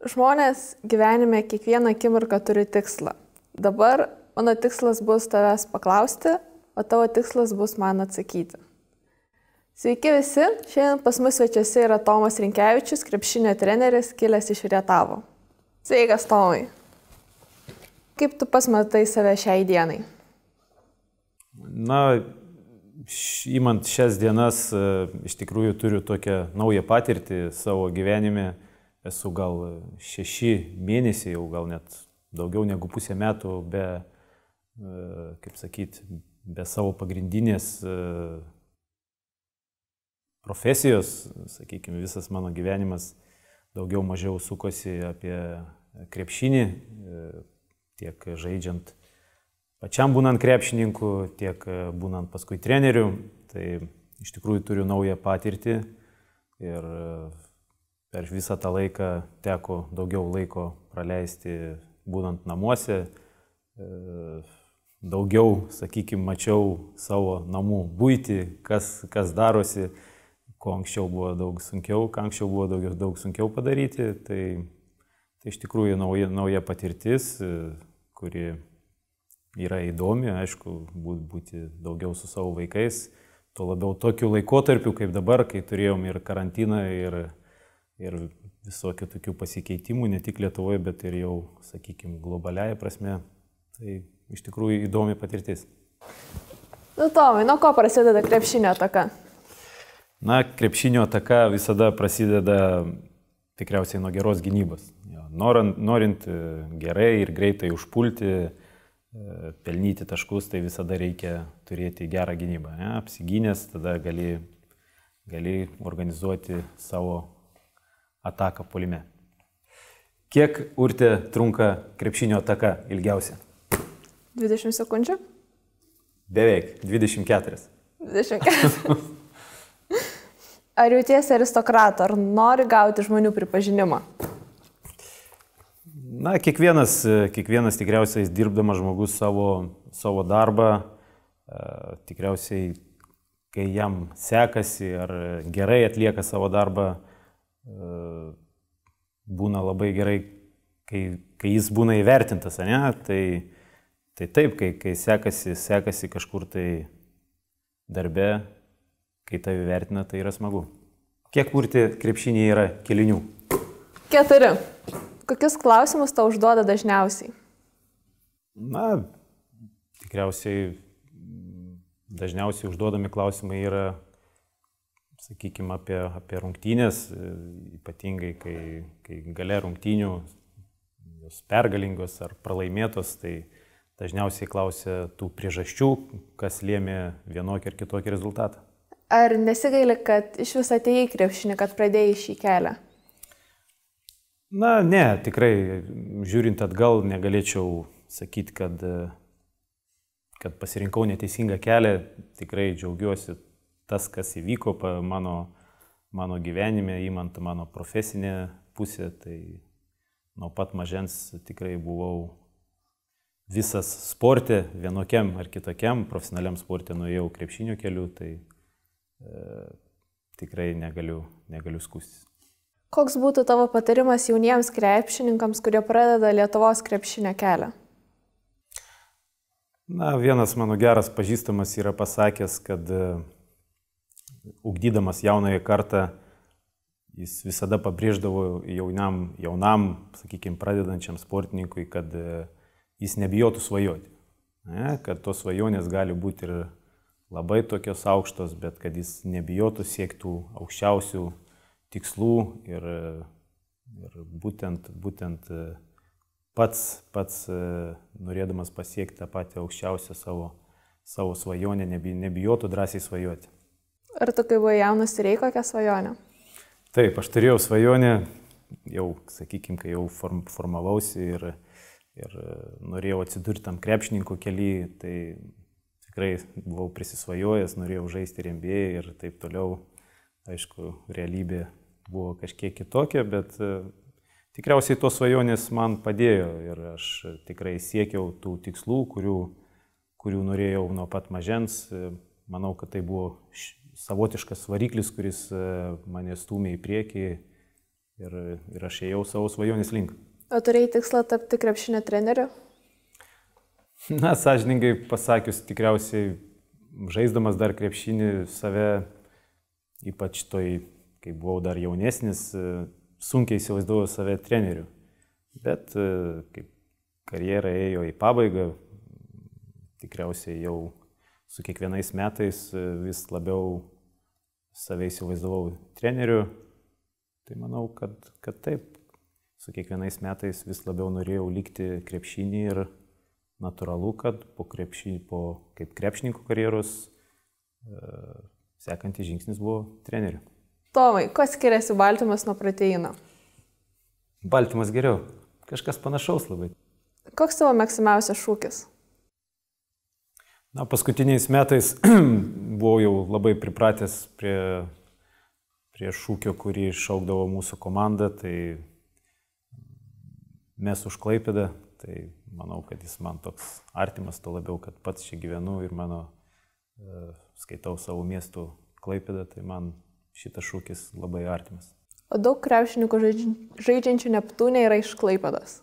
Žmonės gyvenime kiekvieną akimirką turi tikslą. Dabar mano tikslas bus tavęs paklausti, o tavo tikslas bus man atsakyti. Sveiki visi, šiandien pas mus svečiuose yra Tomas Rinkevičius, krepšinio treneris, kilęs iš Rietavo. Sveikas, Tomai. Kaip tu pasmatai save šiai dienai? Na, įmant šias dienas, e, iš tikrųjų turiu tokią naują patirtį savo gyvenime. Esu gal šeši mėnesiai, jau gal net daugiau negu pusę metų be, e, kaip sakyti, be savo pagrindinės e, profesijos, sakykime, visas mano gyvenimas daugiau mažiau sukosi apie krepšinį, tiek žaidžiant pačiam būnant krepšininku, tiek būnant paskui treneriu. Tai iš tikrųjų turiu naują patirtį ir per visą tą laiką teko daugiau laiko praleisti būnant namuose. Daugiau, sakykime, mačiau savo namų būti, kas, kas darosi, ko anksčiau buvo daug sunkiau, ką anksčiau buvo daug, daug sunkiau padaryti. Tai, tai iš tikrųjų nauja, nauja patirtis, kuri yra įdomi, aišku, būti daugiau su savo vaikais, tuo labiau tokiu laikotarpiu kaip dabar, kai turėjom ir karantiną, ir, ir visokių tokių pasikeitimų, ne tik Lietuvoje, bet ir jau, sakykime, globaliaja prasme. Tai iš tikrųjų įdomi patirtis. Nu, Tomai, nuo ko prasideda krepšinio ataka? Na, krepšinio ataka visada prasideda tikriausiai nuo geros gynybos. Norint, norint e, gerai ir greitai užpulti, e, pelnyti taškus, tai visada reikia turėti gerą gynybą. Ne? Apsigynęs, tada gali, gali organizuoti savo ataką polime. Kiek urtė trunka krepšinio ataka ilgiausia? 20 sekundžių? Beveik 24. 24. Ar jautiesi aristokratu, ar nori gauti žmonių pripažinimą? Na, kiekvienas, kiekvienas tikriausiai dirbdamas žmogus savo, savo darbą, tikriausiai, kai jam sekasi ar gerai atlieka savo darbą, būna labai gerai, kai, kai jis būna įvertintas, ne? Tai, tai taip, kai, kai sekasi, sekasi kažkur tai darbe, kai tave vertina, tai yra smagu. Kiek kurti krepšinį yra kelinių? Keturi. Kokius klausimus tau užduoda dažniausiai? Na, tikriausiai dažniausiai užduodami klausimai yra, sakykime, apie, apie rungtynės, ypatingai kai, kai gale rungtynių, jos pergalingos ar pralaimėtos, tai dažniausiai klausia tų priežasčių, kas lėmė vienokį ar kitokį rezultatą. Ar nesigaili, kad iš vis atėjai krepšinį, kad pradėjai šį kelią? Na, ne, tikrai, žiūrint atgal, negalėčiau sakyti, kad, kad pasirinkau neteisingą kelią. Tikrai džiaugiuosi tas, kas įvyko mano, mano gyvenime, įmant mano profesinę pusę. Tai nuo pat mažens tikrai buvau visas sportė, vienokiam ar kitokiam, profesionaliam sportė nuėjau krepšinio keliu, tai e, tikrai negaliu, negaliu skūstis. Koks būtų tavo patarimas jauniems krepšininkams, kurie pradeda Lietuvos krepšinio kelią? Na, vienas mano geras pažįstamas yra pasakęs, kad ugdydamas jaunąją kartą jis visada pabrėždavo jaunam, jaunam sakykime, pradedančiam sportininkui, kad jis nebijotų svajoti. Ne, kad tos svajonės gali būti ir labai tokios aukštos, bet kad jis nebijotų siektų aukščiausių tikslų ir, ir būtent, būtent pats, pats norėdamas pasiekti tą patį aukščiausią savo, savo svajonę, nebijotų drąsiai svajoti. Ar tu, kai buvai jaunas, turėjai kokią svajonę? Taip, aš turėjau svajonę, jau, sakykime, kai jau form, formavausi ir, ir norėjau atsidurti tam krepšininkų keliui, tai tikrai buvau prisisvajojęs, norėjau žaisti MBA ir taip toliau. Aišku, realybė buvo kažkiek kitokia, bet e, tikriausiai tos svajonės man padėjo ir aš tikrai siekiau tų tikslų, kurių, kurių norėjau nuo pat mažens. E, manau, kad tai buvo savotiškas variklis, kuris e, mane stumė į priekį ir, ir aš ėjau savo svajonės link. O turėjai tikslą tapti krepšinio treneriu? Na, sąžininkai pasakius, tikriausiai žaisdamas dar krepšinį save, ypač toj, kai buvau dar jaunesnis, sunkiai įsivaizdavau save treneriu. Bet kaip karjera ėjo į pabaigą, tikriausiai jau su kiekvienais metais vis labiau save įsivaizdavau treneriu, tai manau, kad, kad taip, su kiekvienais metais vis labiau norėjau likti krepšinį ir natūralu, kad po, krepšinį, po kaip krepšininkų karjeros e, sekantis žingsnis buvo treneriu. Tomai, kuo skiriasi baltymas nuo proteino? Baltymas geriau, kažkas panašaus labai. Koks tavo mėgstamiausias šūkis? Na, paskutiniais metais buvau jau labai pripratęs prie, prie šūkio, kurį šaukdavo mūsų komanda, tai mes užklaipėda, tai manau, kad jis man toks artimas, to labiau, kad pats čia gyvenu ir mano e, skaitau savo miestų klaipėda, tai man šitas šūkis labai artimas. O daug krepšininkų žaidžiančių Neptūnė yra iš klaipėdas.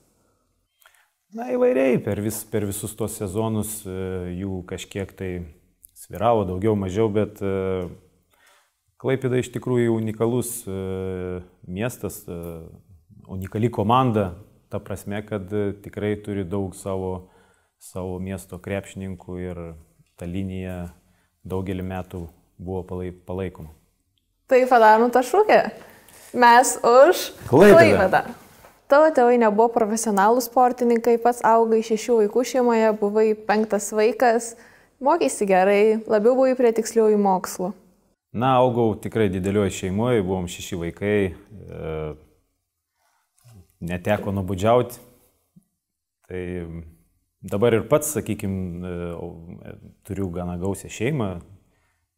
Na įvairiai, per, vis, per visus tos sezonus e, jų kažkiek tai sviravo, daugiau, mažiau, bet e, Klaipėda iš tikrųjų unikalus e, miestas, unikali komanda, ta prasme, kad tikrai turi daug savo, savo miesto krepšininkų ir ta linija daugelį metų buvo palaikoma. Tai padarom tą šūkę. Mes už Klaipėdą. Klaipėdą. Tavo tėvai nebuvo profesionalų sportininkai, pats augai šešių vaikų šeimoje, buvai penktas vaikas, mokėsi gerai, labiau buvai prie tiksliųjų mokslų. Na, augau tikrai didelioje šeimoje, buvom šeši vaikai, e, neteko nubudžiauti. Tai dabar ir pats, sakykime, turiu gana gausią šeimą,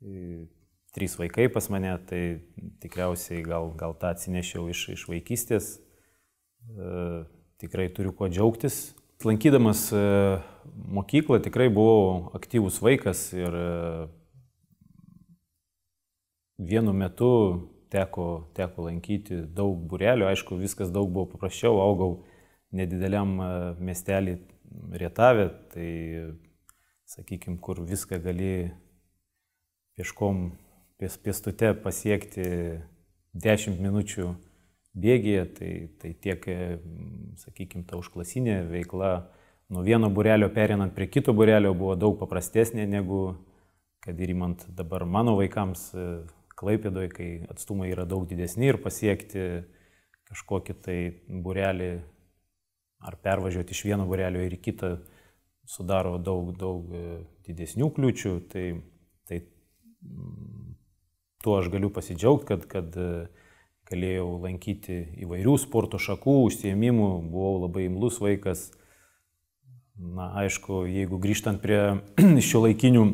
e, trys vaikai pas mane, tai tikriausiai gal, gal tą atsinešiau iš, iš vaikystės tikrai turiu kuo džiaugtis. Lankydamas e, mokyklą tikrai buvau aktyvus vaikas ir e, vienu metu teko, teko lankyti daug burelių, aišku, viskas daug buvo paprasčiau, augau nedideliam miestelį Rietavė, tai, sakykime, kur viską gali pieškom pėstute pasiekti 10 minučių bėgėje, tai, tai tiek, sakykime, ta užklasinė veikla nuo vieno burelio perinant prie kito burelio buvo daug paprastesnė negu, kad ir įmant dabar mano vaikams e, Klaipėdoje, kai atstumai yra daug didesni ir pasiekti kažkokį tai burelį ar pervažiuoti iš vieno burelio ir į kitą sudaro daug, daug e, didesnių kliučių, tai, tai tuo aš galiu pasidžiaugti, kad, kad galėjau lankyti įvairių sporto šakų, užsiemimų, buvau labai imlus vaikas. Na, aišku, jeigu grįžtant prie šio laikinių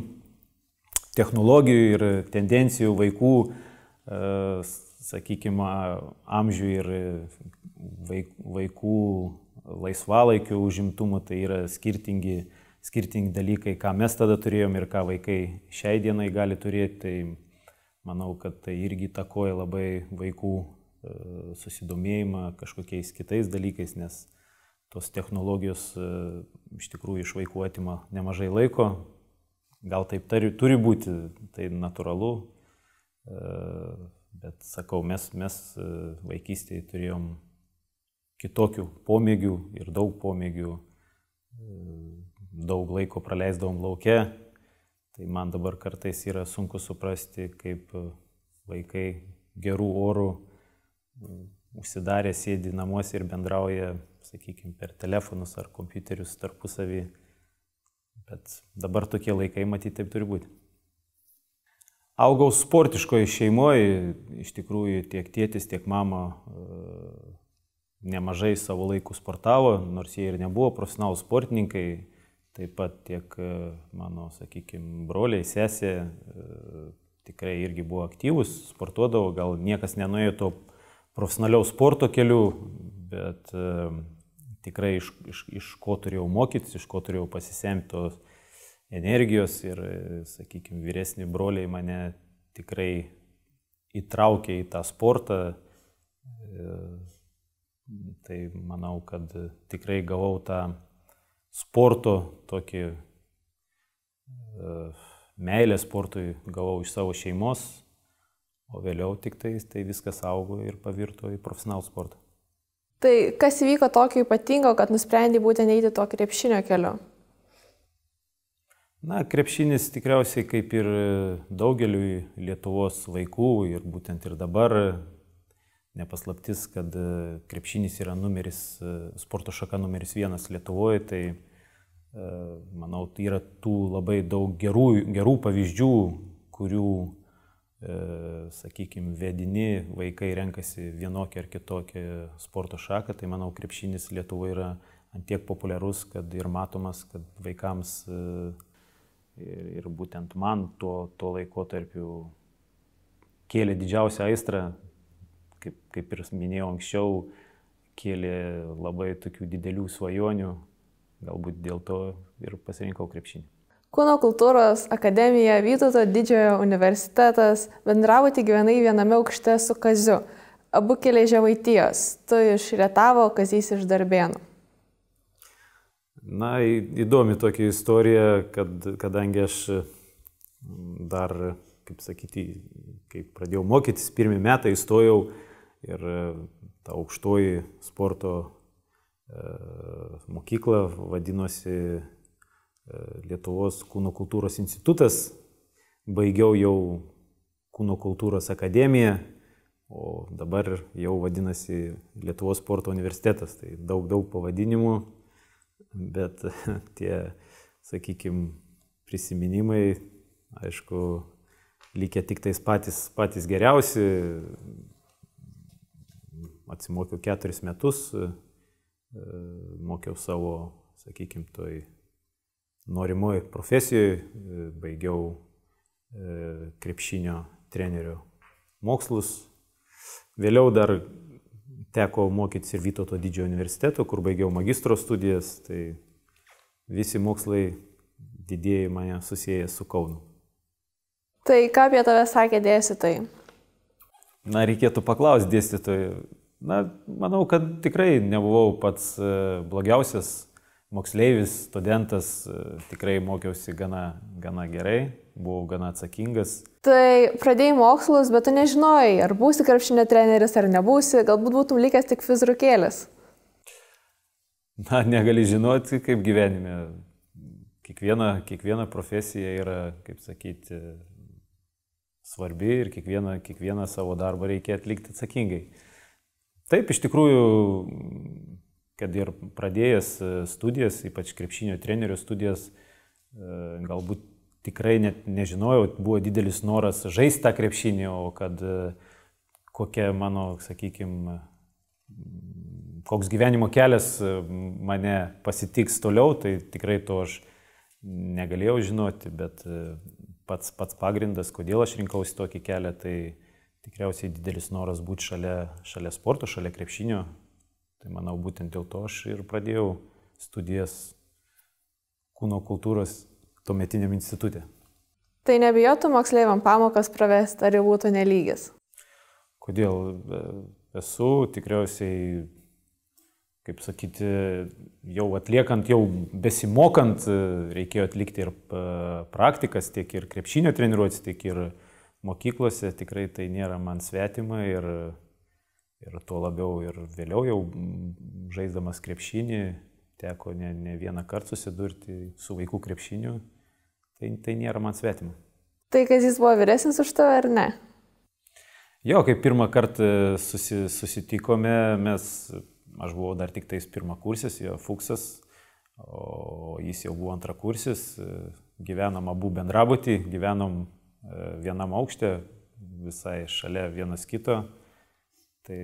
technologijų ir tendencijų vaikų, e, sakykime, amžių ir vaikų laisvalaikio užimtumo, tai yra skirtingi, skirtingi dalykai, ką mes tada turėjom ir ką vaikai šiai dienai gali turėti. Tai Manau, kad tai irgi takoja labai vaikų susidomėjimą kažkokiais kitais dalykais, nes tos technologijos e, iš tikrųjų iš vaikų atima nemažai laiko. Gal taip turi, turi būti, tai natūralu, e, bet sakau, mes, mes vaikystėje turėjom kitokių pomėgių ir daug pomėgių, daug laiko praleisdavom laukia, Tai man dabar kartais yra sunku suprasti, kaip vaikai gerų orų užsidarę sėdi namuose ir bendrauja, sakykime, per telefonus ar kompiuterius tarpusavį. Bet dabar tokie laikai, matyti, taip turi būti. Augau sportiškoje šeimoje, iš tikrųjų tiek tėtis, tiek mama nemažai savo laikų sportavo, nors jie ir nebuvo profesionalų sportininkai, Taip pat tiek e, mano, sakykime, broliai, sesė e, tikrai irgi buvo aktyvus, sportuodavo, gal niekas nenuėjo to profesionaliaus sporto keliu, bet e, tikrai iš, iš, iš ko turėjau mokytis, iš ko turėjau pasisemti tos energijos ir, sakykime, vyresni broliai mane tikrai įtraukė į tą sportą, Tai manau, kad tikrai gavau tą sporto tokį meilę sportui gavau iš savo šeimos, o vėliau tik tai, tai viskas augo ir pavirto į profesionalų sportą. Tai kas įvyko tokio ypatingo, kad nusprendai būtent eiti to krepšinio keliu? Na, krepšinis tikriausiai kaip ir daugeliui Lietuvos vaikų ir būtent ir dabar nepaslaptis, kad krepšinis yra numeris, sporto šaka numeris vienas Lietuvoje, tai manau, tai yra tų labai daug gerų, gerų pavyzdžių, kurių E, sakykime, vedini vaikai renkasi vienokią ar kitokią sporto šaką, tai manau, krepšinis Lietuvoje yra antiek populiarus, kad ir matomas, kad vaikams e, ir, ir būtent man tuo, tuo laikotarpiu kėlė didžiausią aistrą, kaip, kaip ir minėjau anksčiau, kėlė labai tokių didelių svajonių, galbūt dėl to ir pasirinkau krepšinį. Kūno kultūros akademija, Vytauto didžiojo universitetas, bendrauti gyvenai viename aukšte su Kaziu. Abu keliai žemaitijos, tu iš Rietavo, Kazys iš Darbėnų. Na, įdomi tokia istorija, kad, kadangi aš dar, kaip sakyti, kai pradėjau mokytis, pirmie metai įstojau ir ta aukštoji sporto e, mokykla vadinosi Lietuvos kūno kultūros institutas, baigiau jau kūno kultūros akademiją, o dabar jau vadinasi Lietuvos sporto universitetas. Tai daug, daug pavadinimų, bet tie, sakykime, prisiminimai, aišku, likę tik tais patys, patys geriausi. Atsimokiau keturis metus, mokiau savo, sakykime, toj norimoj profesijoje, baigiau e, krepšinio trenerių mokslus. Vėliau dar teko mokytis ir Vytauto didžiojo universiteto, kur baigiau magistro studijas, tai visi mokslai didėjai mane susiję su Kaunu. Tai ką apie tave sakė dėstytojai? Na, reikėtų paklausti dėstytojų. Na, manau, kad tikrai nebuvau pats e, blogiausias moksleivis, studentas, e, tikrai mokiausi gana, gana gerai, buvau gana atsakingas. Tai pradėjai mokslus, bet tu nežinojai, ar būsi krepšinio treneris ar nebūsi, galbūt būtum likęs tik fizrukėlis. Na, negali žinoti, kaip gyvenime. Kiekviena, kiekviena profesija yra, kaip sakyti, svarbi ir kiekvieną, kiekvieną savo darbą reikia atlikti atsakingai. Taip, iš tikrųjų, kad ir pradėjęs e, studijas, ypač krepšinio trenerio studijas, e, galbūt tikrai net nežinojau, buvo didelis noras žaisti tą krepšinį, o kad e, kokia mano, sakykime, koks gyvenimo kelias mane pasitiks toliau, tai tikrai to aš negalėjau žinoti, bet pats, pats pagrindas, kodėl aš rinkausi tokį kelią, tai tikriausiai didelis noras būti šalia, šalia sporto, šalia krepšinio, Tai manau, būtent dėl to aš ir pradėjau studijas kūno kultūros tuometiniam institutė. Tai nebijotų moksleiviam pamokas pravesti, ar jau būtų nelygis? Kodėl? E, esu tikriausiai, kaip sakyti, jau atliekant, jau besimokant, e, reikėjo atlikti ir e, praktikas, tiek ir krepšinio treniruotės, tiek ir mokyklose. Tikrai tai nėra man svetima ir Ir tuo labiau ir vėliau jau žaisdamas krepšinį teko ne, ne vieną kartą susidurti su vaikų krepšiniu. Tai, tai nėra man svetima. Tai kas jis buvo vyresnis už tave ar ne? Jo, kai pirmą kartą susi, susitikome, mes, aš buvau dar tik tais pirmą kursis, jo Fuksas, o jis jau buvo antra kursis, gyvenom abu bendrabutį, gyvenom e, vienam aukšte, visai šalia vienas kito. Tai,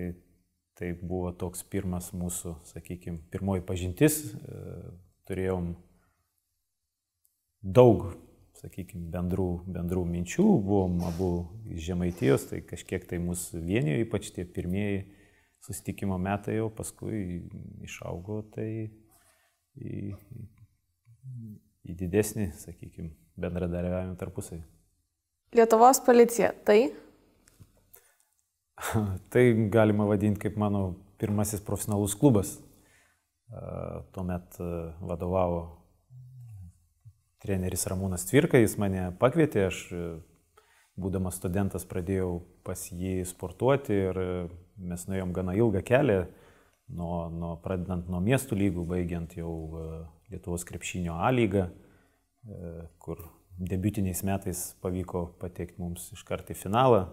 tai buvo toks pirmas mūsų, sakykime, pirmoji pažintis. E, turėjom daug, sakykime, bendrų, bendrų minčių, buvom abu iš Žemaitijos, tai kažkiek tai mūsų vienijo, ypač tie pirmieji susitikimo metai jau paskui išaugo tai į, į didesnį, sakykime, bendradarbiavimą tarpusai. Lietuvos policija tai Tai galima vadinti kaip mano pirmasis profesionalus klubas. Tuomet vadovavo treneris Ramūnas Tvirka, jis mane pakvietė, aš būdamas studentas pradėjau pas jį sportuoti ir mes nuėjom gana ilgą kelią, nuo, nuo, pradedant nuo miestų lygų, baigiant jau Lietuvos krepšinio A lygą, kur debutiniais metais pavyko patekti mums iš karto į finalą.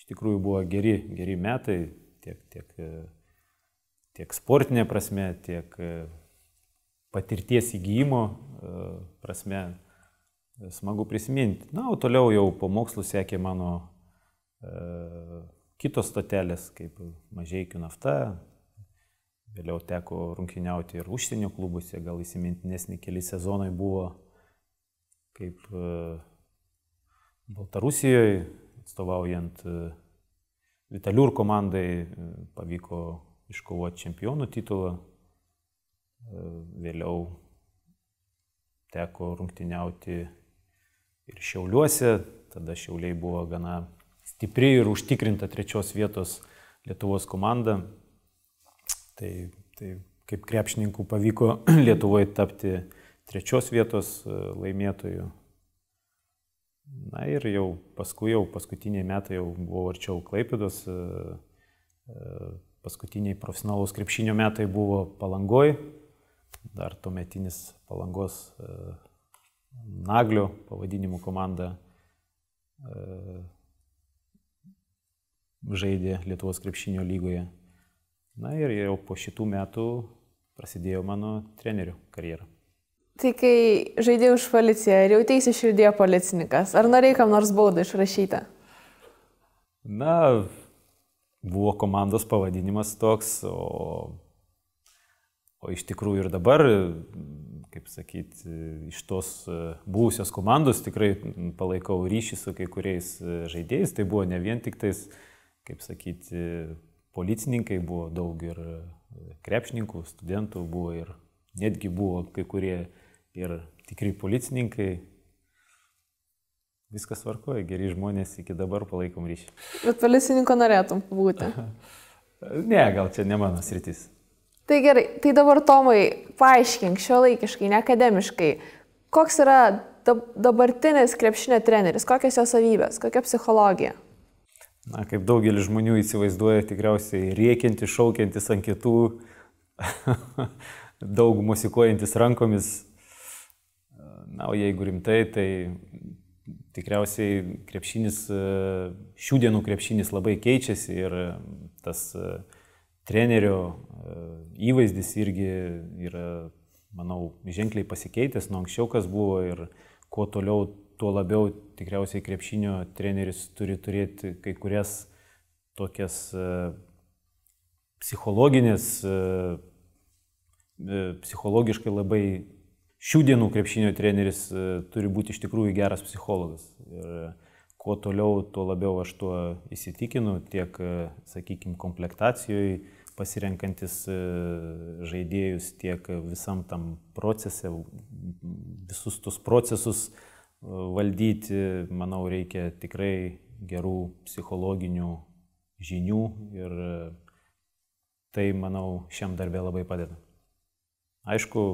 Iš tikrųjų buvo geri, geri metai tiek, tiek, tiek sportinė prasme, tiek patirties įgyjimo prasme smagu prisiminti. Na, o toliau jau po mokslų sekė mano e, kitos stotelės, kaip Mažiekių nafta. Vėliau teko rungtyniauti ir užsienio klubuose, gal įsimintinesni keli sezonai buvo kaip e, Baltarusijoje, atstovaujant e, Vitaliur komandai, e, pavyko iškovoti čempionų titulą. E, vėliau teko rungtyniauti ir Šiauliuose, tada Šiauliai buvo gana stipri ir užtikrinta trečios vietos Lietuvos komanda. Tai, tai kaip krepšininkų pavyko Lietuvoje tapti trečios vietos laimėtojų. Na ir jau paskui, jau paskutiniai metai jau buvau arčiau Klaipėdos, e, e, paskutiniai profesionalaus krepšinio metai buvo Palangoj, dar tuometinis Palangos Naglio pavadinimų komanda e, žaidė Lietuvos krepšinio lygoje. Na ir jau po šitų metų prasidėjo mano trenerių karjera. Tai kai žaidėjai už policiją ir jautėsi širdėjo policininkas, ar norėjai kam nors baudą išrašyti? Na, buvo komandos pavadinimas toks, o, o iš tikrųjų ir dabar kaip sakyti, iš tos e, buvusios komandos tikrai palaikau ryšį su kai kuriais e, žaidėjais. Tai buvo ne vien tik tais, kaip sakyti, policininkai, buvo daug ir e, krepšininkų, studentų, buvo ir netgi buvo kai kurie ir tikri policininkai. Viskas varkoja, geri žmonės iki dabar palaikom ryšį. Bet policininko norėtum būti? ne, gal čia ne mano sritis. Tai gerai, tai dabar Tomai, paaiškink šio laikiškai, ne akademiškai, koks yra dabartinis krepšinio treneris, kokios jo savybės, kokia psichologija? Na, kaip daugelis žmonių įsivaizduoja, tikriausiai rėkiantis, šaukiantis ant kitų, daug musikuojantis rankomis. Na, o jeigu rimtai, tai tikriausiai krepšinis, šių dienų krepšinis labai keičiasi ir tas trenerio įvaizdis irgi yra, manau, ženkliai pasikeitęs nuo anksčiau, kas buvo ir kuo toliau, tuo labiau tikriausiai krepšinio treneris turi turėti kai kurias tokias e, psichologinės, e, e, psichologiškai labai šių dienų krepšinio treneris turi būti iš tikrųjų geras psichologas. Ir kuo toliau, tuo labiau aš tuo įsitikinu, tiek, sakykime, komplektacijoje, pasirenkantis e, žaidėjus tiek visam tam procese, visus tus procesus e, valdyti, manau, reikia tikrai gerų psichologinių žinių ir e, tai, manau, šiam darbė labai padeda. Aišku,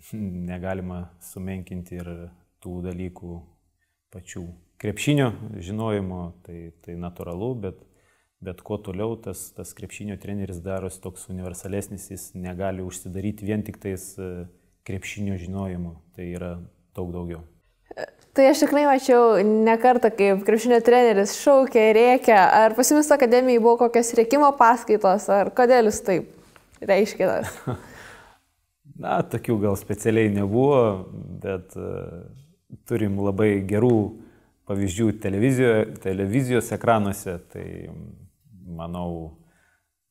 negalima sumenkinti ir tų dalykų pačių krepšinio žinojimo, tai, tai natūralu, bet bet kuo toliau tas, tas krepšinio treneris darosi toks universalesnis, jis negali užsidaryti vien tik tais e, krepšinio žinojimu, tai yra daug daugiau. Tai aš tikrai mačiau ne kartą, kaip krepšinio treneris šaukė, rėkė, ar pas jumis akademijai buvo kokios rėkimo paskaitos, ar kodėl jūs taip reiškėtas? Na, tokių gal specialiai nebuvo, bet uh, turim labai gerų pavyzdžių televizijos ekranuose, tai manau,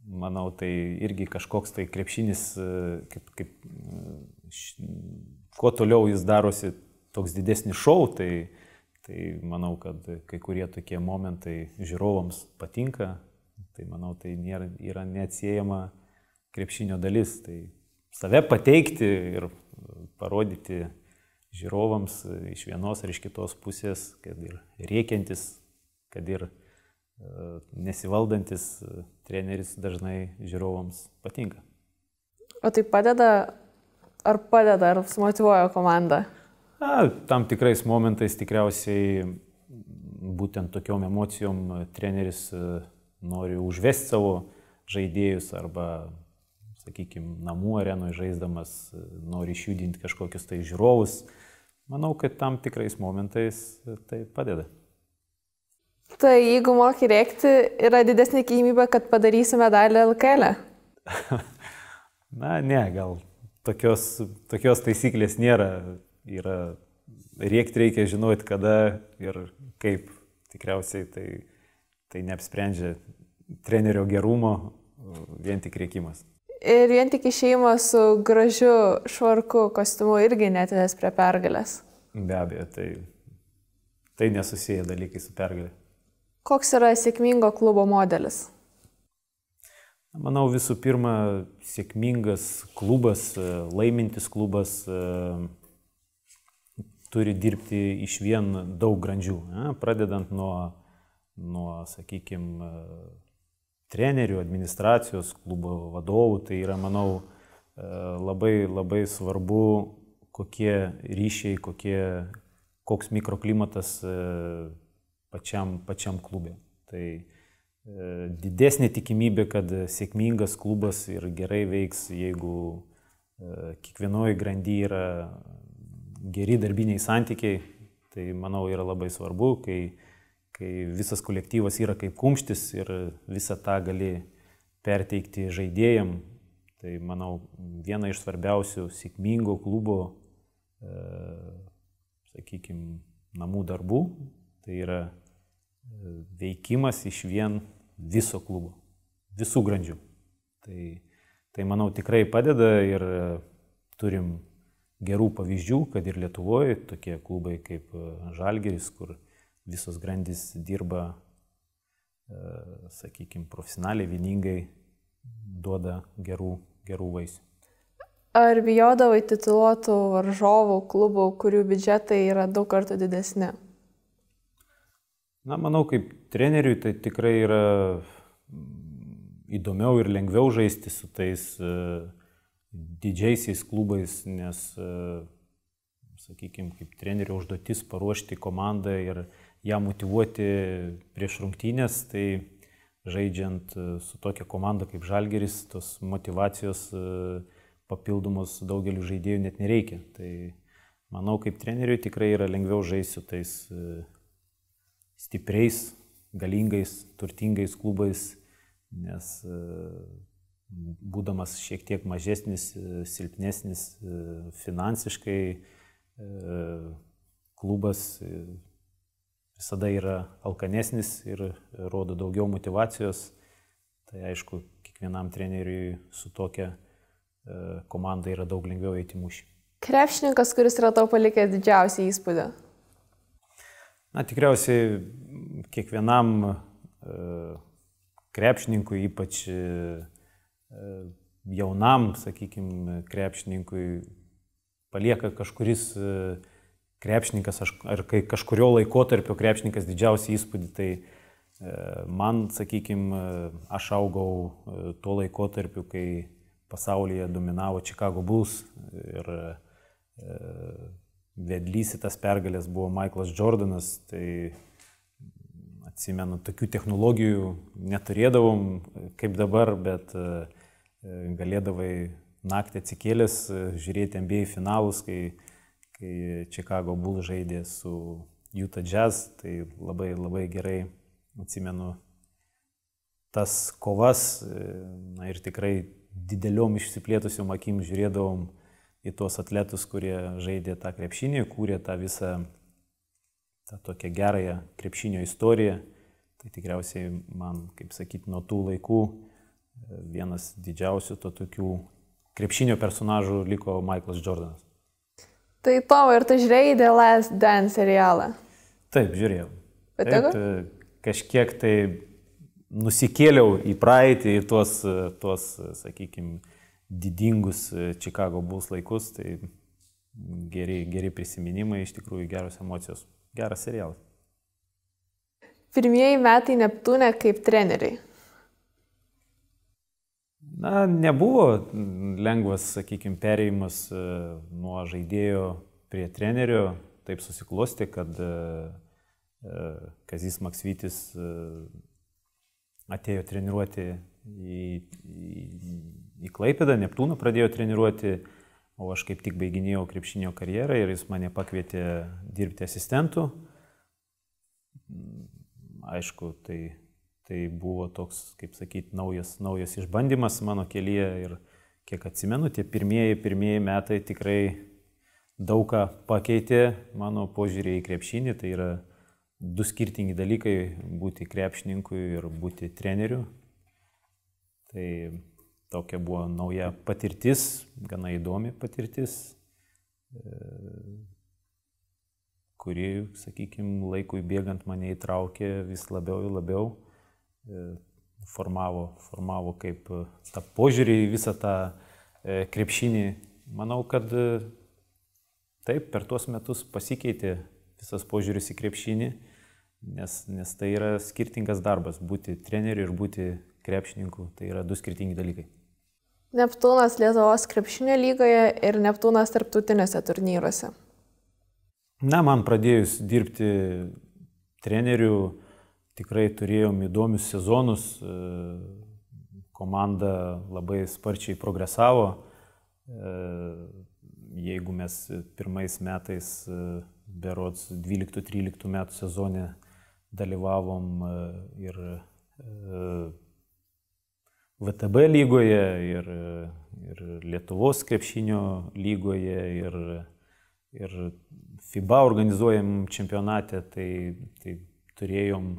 manau, tai irgi kažkoks tai krepšinis, e, kaip, kaip, e, š, kuo toliau jis darosi toks didesnis šou, tai, tai manau, kad kai kurie tokie momentai žiūrovams patinka, tai manau, tai nėra, yra neatsiejama krepšinio dalis. Tai save pateikti ir parodyti žiūrovams iš vienos ar iš kitos pusės, kad ir rėkiantis, kad ir nesivaldantis, treneris dažnai žiūrovams patinka. O tai padeda, ar padeda, ar sumotivuoja komandą? Na, tam tikrais momentais tikriausiai būtent tokiom emocijom treneris e, nori užvesti savo žaidėjus arba, sakykime, namų arenoje žaisdamas e, nori išjudinti kažkokius tai žiūrovus. Manau, kad tam tikrais momentais e, tai padeda. Tai jeigu moki rėkti, yra didesnė tikimybė, kad padarysime dalį LKL. E? Na, ne, gal tokios, tokios taisyklės nėra. Yra, rėkti reikia žinoti, kada ir kaip. Tikriausiai tai, tai neapsprendžia trenerio gerumo, vien tik rėkimas. Ir vien tik išėjimas su gražiu švarku kostiumu irgi netės prie pergalės. Be abejo, tai, tai nesusiję dalykai su pergalė. Koks yra sėkmingo klubo modelis? Manau, visų pirma, sėkmingas klubas, laimintis klubas turi dirbti iš vien daug grandžių, ne? pradedant nuo, nuo sakykime, trenerių, administracijos, klubo vadovų. Tai yra, manau, labai, labai svarbu, kokie ryšiai, kokie, koks mikroklimatas pačiam, pačiam klube. Tai e, didesnė tikimybė, kad sėkmingas klubas ir gerai veiks, jeigu e, kiekvienoje grandy yra geri darbiniai santykiai, tai manau yra labai svarbu, kai, kai visas kolektyvas yra kaip kumštis ir visą tą gali perteikti žaidėjim. Tai manau viena iš svarbiausių sėkmingo klubo, e, sakykime, namų darbų Tai yra e, veikimas iš vien viso klubo, visų grandžių. Tai, tai manau tikrai padeda ir e, turim gerų pavyzdžių, kad ir Lietuvoje tokie klubai kaip e, Žalgeris, kur visos grandys dirba, sakykime, profesionaliai, vieningai, duoda gerų, gerų vaisių. Ar bijodavai tituluotų varžovų klubų, kurių biudžetai yra daug kartų didesni? Na, manau, kaip treneriui tai tikrai yra įdomiau ir lengviau žaisti su tais uh, didžiaisiais klubais, nes, uh, sakykime, kaip trenerio užduotis paruošti komandą ir ją motivuoti prieš rungtynės, tai žaidžiant uh, su tokia komanda kaip Žalgeris, tos motivacijos papildomos daugeliu žaidėjų net nereikia. Tai manau, kaip treneriui tikrai yra lengviau žaisti su tais stipriais, galingais, turtingais klubais, nes e, būdamas šiek tiek mažesnis, e, silpnesnis e, finansiškai, klubas visada yra alkanesnis ir rodo daugiau motivacijos. Tai aišku, kiekvienam treneriui su tokia komanda yra daug lengviau eiti mūšį. Krepšininkas, kuris yra tau palikęs didžiausią įspūdį. Na, tikriausiai kiekvienam e, krepšininkui, ypač e, e, jaunam, sakykime, krepšininkui, palieka kažkuris krepšininkas ar kai kažkurio laikotarpio krepšininkas didžiausią įspūdį. Tai man, sakykime, aš augau tuo laikotarpiu, kai pasaulyje dominavo Chicago Bulls ir vedlys į tas pergalės buvo Michaelas Jordanas, tai atsimenu, tokių technologijų neturėdavom kaip dabar, bet e, galėdavai naktį atsikėlęs žiūrėti NBA finalus, kai, kai Chicago Bulls žaidė su Utah Jazz, tai labai labai gerai atsimenu tas kovas e, na, ir tikrai dideliom išsiplėtusiom akim žiūrėdavom į tuos atletus, kurie žaidė tą krepšinį, kūrė tą visą tą tokią gerąją krepšinio istoriją. Tai tikriausiai man, kaip sakyti, nuo tų laikų vienas didžiausių to tokių krepšinio personažų liko Michaelas Jordanas. Tai tavo ir tu žiūrėjai The Last Dance serialą? Taip, žiūrėjau. Patiko? Taip, kažkiek tai nusikėliau į praeitį, į tuos, tuos sakykime, didingus Chicago Bulls laikus, tai geri, geri prisiminimai, iš tikrųjų geros emocijos. Geras serialas. Pirmieji metai Neptūne kaip treneriai. Na, nebuvo lengvas, sakykime, perėjimas e, nuo žaidėjo prie trenerio. Taip susiklosti, kad e, e, Kazis Maksvytis atėjo treniruoti į, į, į Klaipėdą, Neptūną pradėjo treniruoti, o aš kaip tik baiginėjau krepšinio karjerą ir jis mane pakvietė dirbti asistentų. Aišku, tai Tai buvo toks, kaip sakyti, naujas, naujas išbandymas mano kelyje ir kiek atsimenu, tie pirmieji, pirmieji metai tikrai daug ką pakeitė mano požiūrį į krepšinį. Tai yra du skirtingi dalykai - būti krepšininku ir būti treneriu. Tai tokia buvo nauja patirtis, gana įdomi patirtis, kuri, sakykime, laikui bėgant mane įtraukė vis labiau ir labiau E, formavo, formavo kaip e, tą požiūrį į visą tą e, krepšinį. Manau, kad taip, per tuos metus pasikeitė visas požiūris į krepšinį, nes, nes tai yra skirtingas darbas - būti treneriu ir būti krepšininku. Tai yra du skirtingi dalykai. Neptūnas Lietuvos krepšinio lygoje ir Neptūnas tarptautinėse turnyruose. Na, man pradėjus dirbti treneriu, tikrai turėjom įdomius sezonus, e, komanda labai sparčiai progresavo. E, jeigu mes pirmais metais, e, berods 12-13 metų sezone dalyvavom ir VTB lygoje, ir, ir Lietuvos krepšinio lygoje, ir, ir FIBA organizuojam čempionate, tai, tai turėjom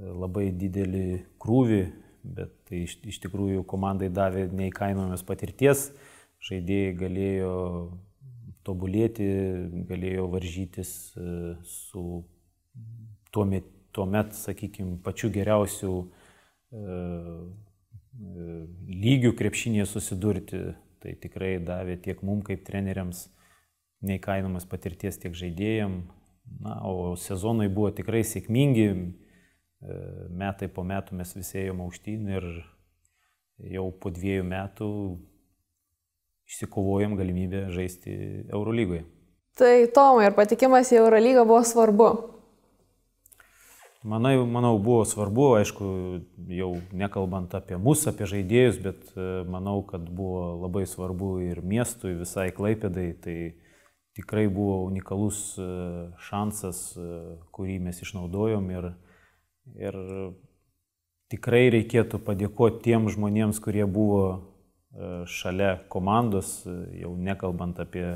labai didelį krūvį, bet tai iš, iš tikrųjų komandai davė neįkainojamas patirties, žaidėjai galėjo tobulėti, galėjo varžytis e, su tuomet, tuomet sakykime, pačiu geriausiu e, e, lygių krepšinėje susidurti. Tai tikrai davė tiek mum kaip treneriams neįkainojamas patirties, tiek žaidėjim. Na, o sezonai buvo tikrai sėkmingi, metai po metų mes visi ėjom aukštyn ir jau po dviejų metų išsikovojom galimybę žaisti Eurolygoje. Tai Tomai, ar patikimas į Eurolygą buvo svarbu? Manai, manau, buvo svarbu, aišku, jau nekalbant apie mus, apie žaidėjus, bet e, manau, kad buvo labai svarbu ir miestui, visai Klaipėdai. Tai tikrai buvo unikalus e, šansas, e, kurį mes išnaudojom ir Ir tikrai reikėtų padėkoti tiem žmonėms, kurie buvo e, šalia komandos, e, jau nekalbant apie,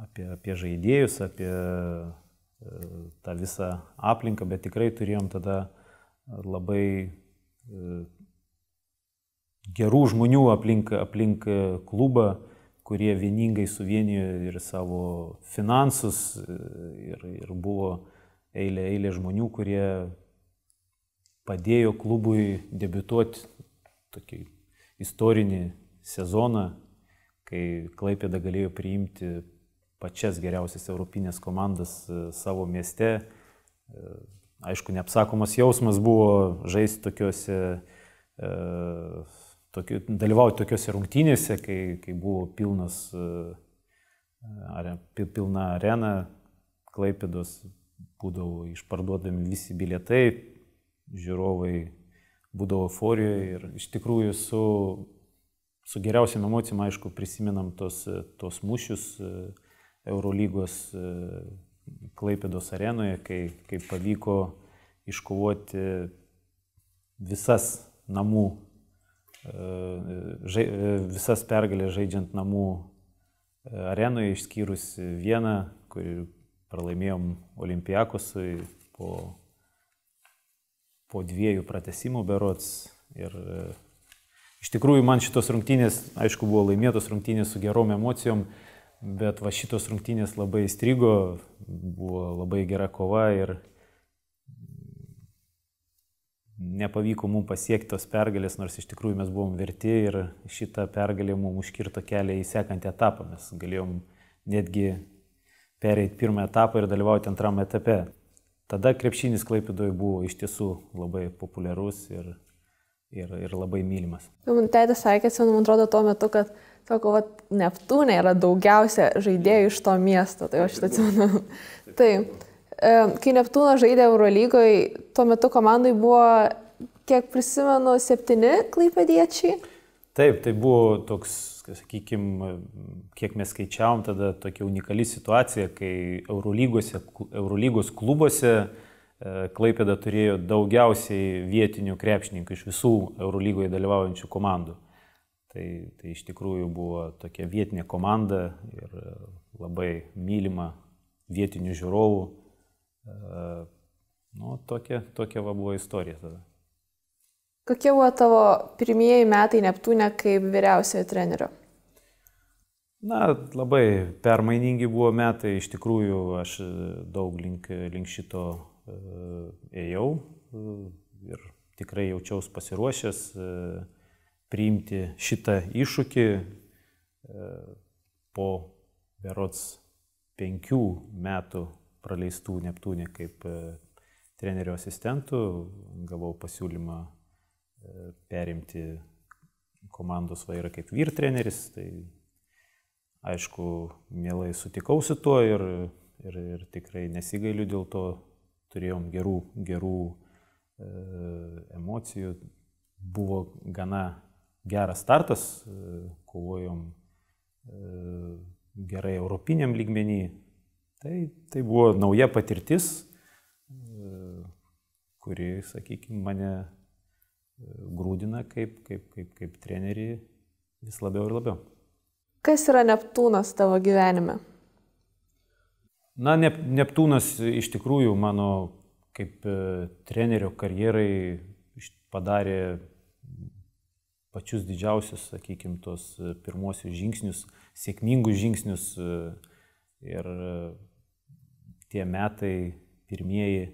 apie, apie žaidėjus, apie e, tą visą aplinką, bet tikrai turėjom tada labai gerų žmonių aplink, aplink klubą, kurie vieningai suvienijo ir savo finansus, ir, ir buvo eilė, eilė žmonių, kurie padėjo klubui debituoti tokį istorinį sezoną, kai Klaipėda galėjo priimti pačias geriausias europinės komandas e, savo mieste. E, aišku, neapsakomas jausmas buvo žaisti tokiuose, e, tokiu, dalyvauti tokiuose rungtynėse, kai, kai buvo pilnas, pilna arena, Klaipėdos būdavo išparduodami visi bilietai, žiūrovai būdavo euforijoje ir iš tikrųjų su, su geriausiam emocijom, aišku, prisimenam tos, tos mūšius e, Eurolygos e, Klaipėdos arenoje, kai, kai pavyko iškovoti visas namų, e, žai, visas pergalės žaidžiant namų arenoje, išskyrus vieną, kurį pralaimėjom Olimpiakosui po po dviejų pratesimų berots. Ir e, iš tikrųjų man šitos rungtynės, aišku, buvo laimėtos rungtynės su gerom emocijom, bet va šitos rungtynės labai įstrigo, buvo labai gera kova ir nepavyko mums pasiekti tos pergalės, nors iš tikrųjų mes buvom verti ir šitą pergalę mums užkirto kelią į sekantį etapą. Mes galėjom netgi pereiti pirmą etapą ir dalyvauti antrame etape tada krepšinis Klaipėdoje buvo iš tiesų labai populiarus ir, ir, ir labai mylimas. Man tėtis sakė, man atrodo tuo metu, kad sako, va, Neptūnė yra daugiausia žaidėjų iš to miesto, tai aš atsimenu. tai, kai Neptūnas žaidė Eurolygoje, tuo metu komandai buvo, kiek prisimenu, septyni klaipėdiečiai. Taip, tai buvo toks, sakykime, kiek mes skaičiavom, tada tokia unikali situacija, kai Eurolygos klubuose e, Klaipėda turėjo daugiausiai vietinių krepšininkų iš visų Eurolygoje dalyvaujančių komandų. Tai, tai iš tikrųjų buvo tokia vietinė komanda ir labai mylima vietinių žiūrovų. E, nu, tokia, tokia va buvo istorija tada. Kokie buvo tavo pirmieji metai Neptūne kaip vyriausiojo trenerio? Na, labai permainingi buvo metai, iš tikrųjų aš daug link, link šito uh, ėjau uh, ir tikrai jaučiausi pasiruošęs priimti šitą iššūkį po berots penkių metų praleistų Neptūne kaip trenerio asistentų, gavau pasiūlymą perimti komandos vairą kaip vyr treneris, tai aišku, mielai sutikau su tuo ir, ir, ir tikrai nesigailiu dėl to, turėjom gerų, gerų e, emocijų, buvo gana geras startas, e, kovojom e, gerai europiniam lygmenį, tai, tai buvo nauja patirtis, e, kuri, sakykime, mane grūdina kaip, kaip, kaip, kaip trenerį vis labiau ir labiau. Kas yra Neptūnas tavo gyvenime? Na, Nep Neptūnas iš tikrųjų mano kaip e, trenerio karjerai padarė pačius didžiausius, sakykime, tos pirmosius žingsnius, sėkmingus žingsnius e, ir e, tie metai pirmieji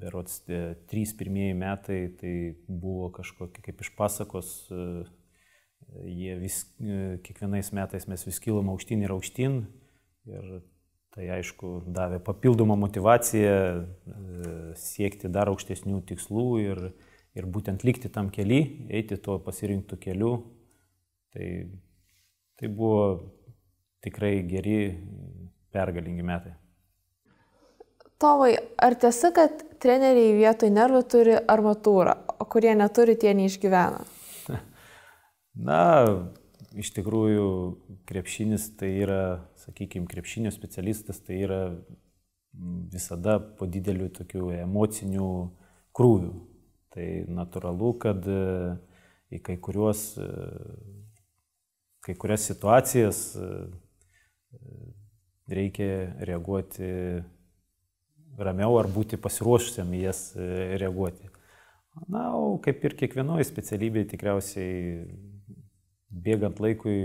berots trys pirmieji metai, tai buvo kažkokie kaip iš pasakos, e, jie vis, e, kiekvienais metais mes vis kilom aukštyn ir aukštyn. Ir tai aišku davė papildomą motivaciją e, siekti dar aukštesnių tikslų ir, ir būtent likti tam keli, eiti tuo pasirinktų keliu. Tai, tai buvo tikrai geri, pergalingi metai. Tomai, ar tiesa, kad treneriai vietoj nervų turi armatūrą, o kurie neturi, tie neišgyvena? Na, iš tikrųjų, krepšinis tai yra, sakykime, krepšinio specialistas tai yra visada po didelių tokių emocinių krūvių. Tai natūralu, kad e, į kai, kuriuos, e, kai kurias situacijas e, reikia reaguoti ramiau ar būti pasiruošusiam į jas e, reaguoti. Na, o kaip ir kiekvienoje specialybėje tikriausiai bėgant laikui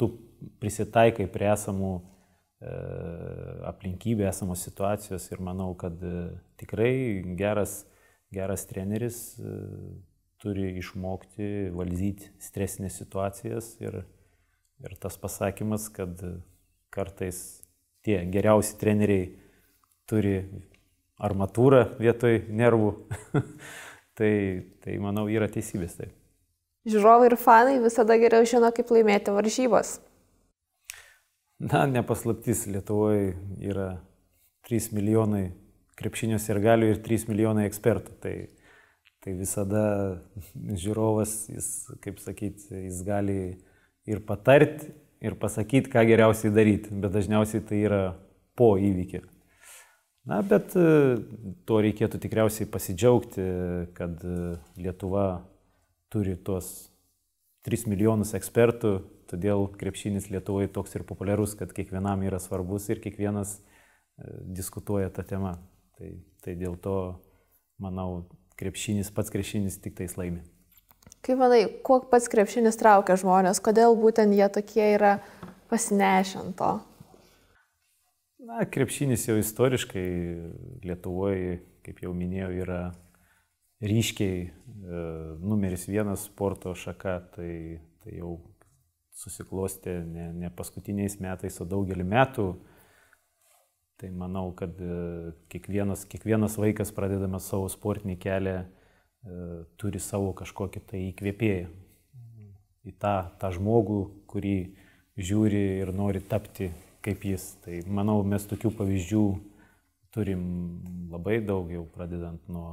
tu prisitaikai prie esamų e, aplinkybių, esamos situacijos ir manau, kad e, tikrai geras, geras treneris turi išmokti valdyti stresinės situacijas ir, ir tas pasakymas, kad kartais tie geriausi treneriai turi armatūrą vietoj nervų. tai, tai manau yra teisybės taip. Žiūrovai ir fanai visada geriau žino, kaip laimėti varžybas. Na, nepaslaptis, Lietuvoje yra 3 milijonai krepšinio sirgalių ir 3 milijonai ekspertų. Tai, tai visada žiūrovas, jis, kaip sakyti, jis gali ir patarti, ir pasakyti, ką geriausiai daryti, bet dažniausiai tai yra po įvykio. Na, bet e, tuo reikėtų tikriausiai pasidžiaugti, kad e, Lietuva turi tuos 3 milijonus ekspertų, todėl krepšinis Lietuvoje toks ir populiarus, kad kiekvienam yra svarbus ir kiekvienas e, diskutuoja tą temą. Tai, tai dėl to, manau, krepšinis, pats krepšinis tik tais laimi. Kaip manai, kuo pats krepšinis traukia žmonės, kodėl būtent jie tokie yra pasinešę ant to? Na, krepšinis jau istoriškai Lietuvoje, kaip jau minėjau, yra ryškiai e, numeris vienas sporto šaka, tai, tai jau susiklostė ne, ne paskutiniais metais, o daugelį metų. Tai manau, kad e, kiekvienas, kiekvienas vaikas pradedama savo sportinį kelią turi savo kažkokį tai įkvėpėją. Į tą, tą žmogų, kurį žiūri ir nori tapti kaip jis. Tai manau, mes tokių pavyzdžių turim labai daug, jau pradedant nuo,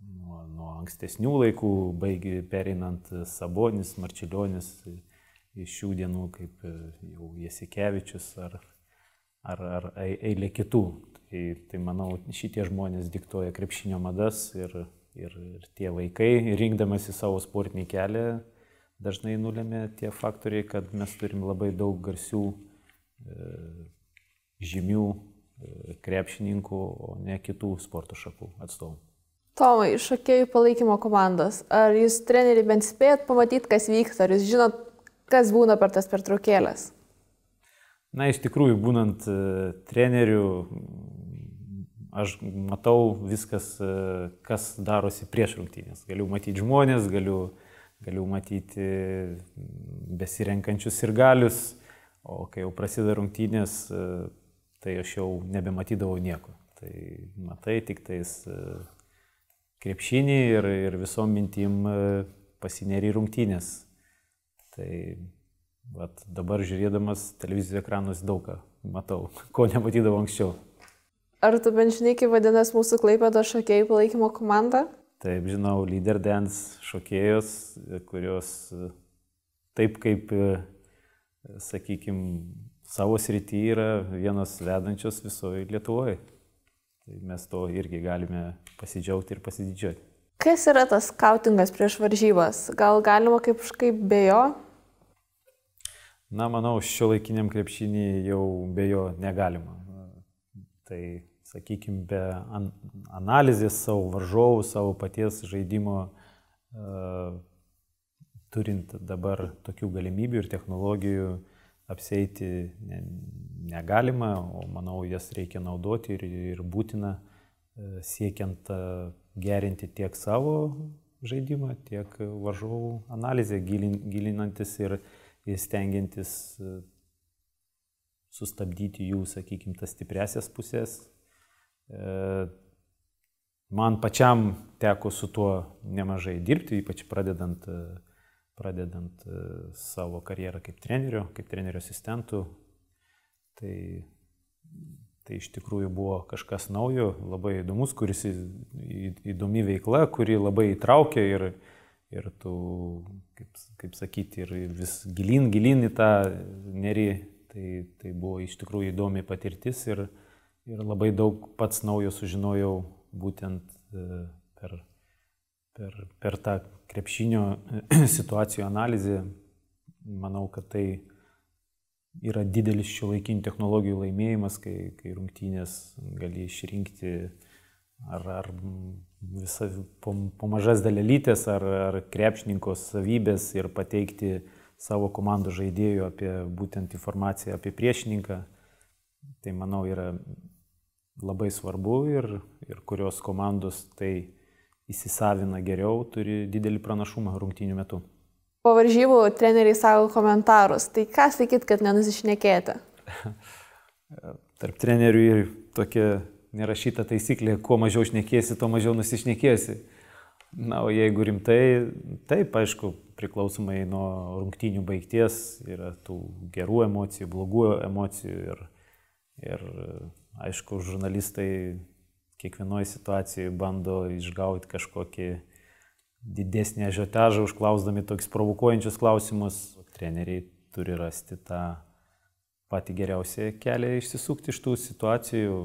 nuo, nuo ankstesnių laikų, baigi perinant Sabonis, Marčiulionis, iš šių dienų kaip jau Jasikevičius ar, ar, ar eilė kitų. Tai, tai manau, šitie žmonės diktuoja krepšinio madas ir, ir, ir tie vaikai, rinkdamasi savo sportinį kelią, dažnai nulėmė tie faktoriai, kad mes turim labai daug garsių, e, žymių e, krepšininkų, o ne kitų sporto šakų atstovų. Tomai, iš šokėjų palaikymo komandos, ar jūs treneriai bent spėjat pamatyti, kas vyksta, ar jūs žinot, kas būna per tas pertraukėlės? Na, iš tikrųjų, būnant e, treneriu, aš matau viskas, e, kas darosi prieš rungtynės. Galiu matyti žmonės, galiu, galiu matyti besirenkančius ir galius, o kai jau prasideda rungtynės, e, tai aš jau nebematydavau nieko. Tai matai tik tais e, krepšinį ir, ir visom mintim pasineri rungtynės. Tai vat, dabar žiūrėdamas televizijos ekranus daug ką matau, ko nematydavau anksčiau. Ar tu bent žinai, kaip vadinasi mūsų klaipėdo šokėjų palaikymo komanda? Taip, žinau, Leader Dance šokėjos, kurios taip kaip, sakykime, savo srity yra vienos vedančios visoje Lietuvoje. Tai mes to irgi galime pasidžiaugti ir pasididžiuoti. Kas yra tas skautingas prieš varžybas? Gal galima kaip kažkaip be jo? Na, manau, šio laikiniam krepšinį jau be jo negalima. Tai, sakykime, be an analizės savo varžovų, savo paties žaidimo, uh, turint dabar tokių galimybių ir technologijų, apseiti ne, negalima, o manau, jas reikia naudoti ir, ir būtina uh, siekiant uh, gerinti tiek savo žaidimą, tiek varžovų analizę, gilin, gilinantis ir, ir stengiantis sustabdyti jų, sakykime, tas stipresias pusės. E, man pačiam teko su tuo nemažai dirbti, ypač pradedant, pradedant e, savo karjerą kaip trenerio, kaip trenerio asistentų. Tai, tai iš tikrųjų buvo kažkas naujo, labai įdomus, kuris įdomi veikla, kuri labai įtraukė ir, ir tu, kaip, kaip sakyti, ir vis gilin, gilin į tą nerį Tai, tai buvo iš tikrųjų įdomi patirtis ir, ir labai daug pats naujo sužinojau būtent e, per, per, per tą krepšinio situacijų analizę. Manau, kad tai yra didelis šio laikinių technologijų laimėjimas, kai, kai rungtynės gali išrinkti ar, ar visa, po, po mažas dalelytės, ar, ar krepšininkos savybės ir pateikti savo komandų žaidėjų apie būtent informaciją apie priešininką. Tai manau yra labai svarbu ir, ir kurios komandos tai įsisavina geriau, turi didelį pranašumą rungtynių metu. Po varžybų treneriai savo komentarus. Tai ką sakyt, kad nenusišnekėti? Tarp trenerių ir tokia nerašyta taisyklė, kuo mažiau šnekėsi, tuo mažiau nusišnekėsi. Na, o jeigu rimtai, taip, aišku, priklausomai nuo rungtynių baigties yra tų gerų emocijų, blogų emocijų ir, ir aišku, žurnalistai kiekvienoje situacijoje bando išgauti kažkokį didesnį ažiotažą, užklausdami tokius provokuojančius klausimus. Treneriai turi rasti tą patį geriausią kelią išsisukti iš tų situacijų,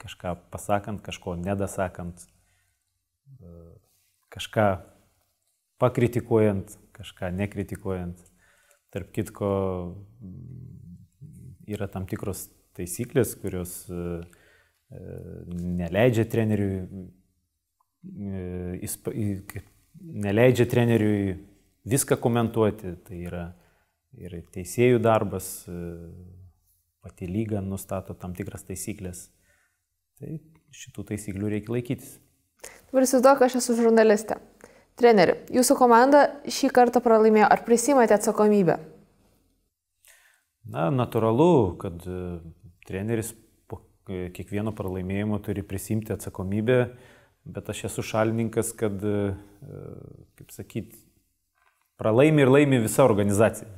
kažką pasakant, kažko nedasakant, kažką pakritikuojant, kažką nekritikuojant. Tarp kitko, yra tam tikros taisyklės, kurios e, e, neleidžia treneriui, e, neleidžia treneriui viską komentuoti. Tai yra ir teisėjų darbas, pati lyga nustato tam tikras taisyklės. Tai šitų taisyklių reikia laikytis. Dabar įsivaizduoju, kad aš esu žurnalistė. Treneri, jūsų komanda šį kartą pralaimėjo. Ar prisimate atsakomybę? Na, natūralu, kad treneris po e, kiekvieno pralaimėjimo turi prisimti atsakomybę. bet aš esu šalininkas, kad, kaip sakyti, pralaimi ir laimi visa organizacija.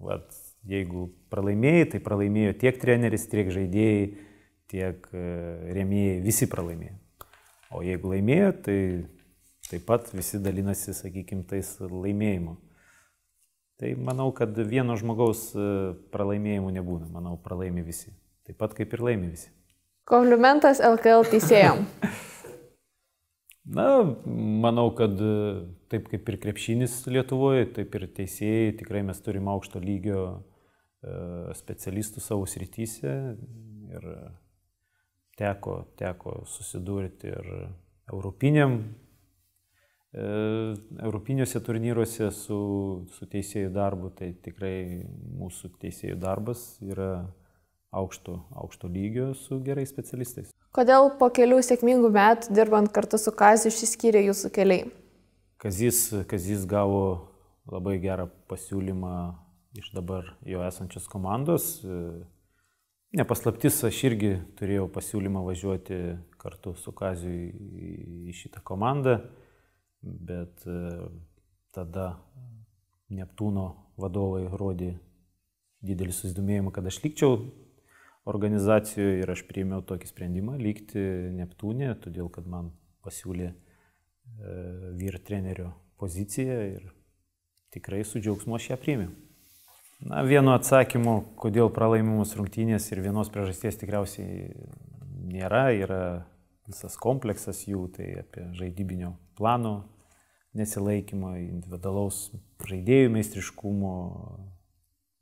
Vat, jeigu pralaimėjai, tai pralaimėjo tiek treneris, tiek žaidėjai, tiek rėmėjai, visi pralaimėjo. O jeigu laimėjo, tai taip pat visi dalinasi, sakykime, tais laimėjimu. Tai manau, kad vieno žmogaus pralaimėjimų nebūna, manau, pralaimi visi. Taip pat kaip ir laimi visi. Komplimentas LKL teisėjam. Na, manau, kad taip kaip ir krepšinis Lietuvoje, taip ir teisėjai, tikrai mes turime aukšto lygio specialistų savo srityse ir teko, teko susidurti ir europiniam, europiniuose turnyruose su, su teisėjų darbu, tai tikrai mūsų teisėjų darbas yra aukšto, aukšto lygio su gerais specialistais. Kodėl po kelių sėkmingų metų dirbant kartu su Kaziu išsiskyrė jūsų keliai? Kazis, Kazis gavo labai gerą pasiūlymą iš dabar jo esančios komandos. Nepaslaptis, aš irgi turėjau pasiūlymą važiuoti kartu su Kaziu į šitą komandą, bet tada Neptūno vadovai rodė didelį susidomėjimą, kad aš likčiau organizacijoje ir aš priėmiau tokį sprendimą likti Neptūnė, todėl kad man pasiūlė e, vyr trenerio poziciją ir tikrai su džiaugsmu aš ją priėmiau. Na, vieno atsakymo, kodėl pralaimimus rungtynės ir vienos priežasties tikriausiai nėra, yra visas kompleksas jų, tai apie žaidybinio plano nesilaikymo, individualaus žaidėjų meistriškumo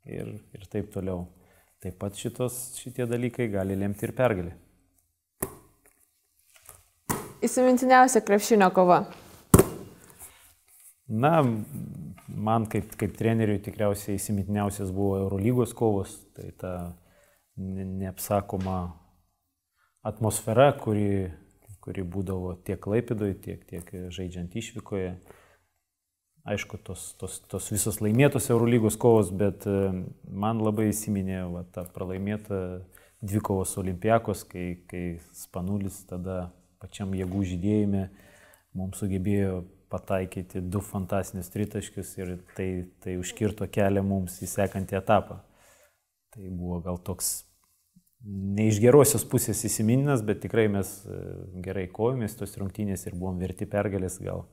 ir, ir taip toliau. Taip pat šitos, šitie dalykai gali lemti ir pergalį. Įsimintiniausia krepšinio kova. Na, man kaip, kaip treneriui tikriausiai įsimintiniausias buvo Eurolygos kovos, tai ta neapsakoma atmosfera, kuri, kuri būdavo tiek Laipidoj, tiek, tiek žaidžiant išvykoje aišku, tos, tos, tos visos laimėtos Eurolygos kovos, bet e, man labai įsiminė va, ta pralaimėta dvikovos olimpiakos, kai, kai Spanulis tada pačiam jėgų žydėjime mums sugebėjo pataikyti du fantastinius tritaškius ir tai, tai užkirto kelią mums į sekantį etapą. Tai buvo gal toks ne iš gerosios pusės įsimininas, bet tikrai mes e, gerai kovėmės tos rungtynės ir buvom verti pergalės gal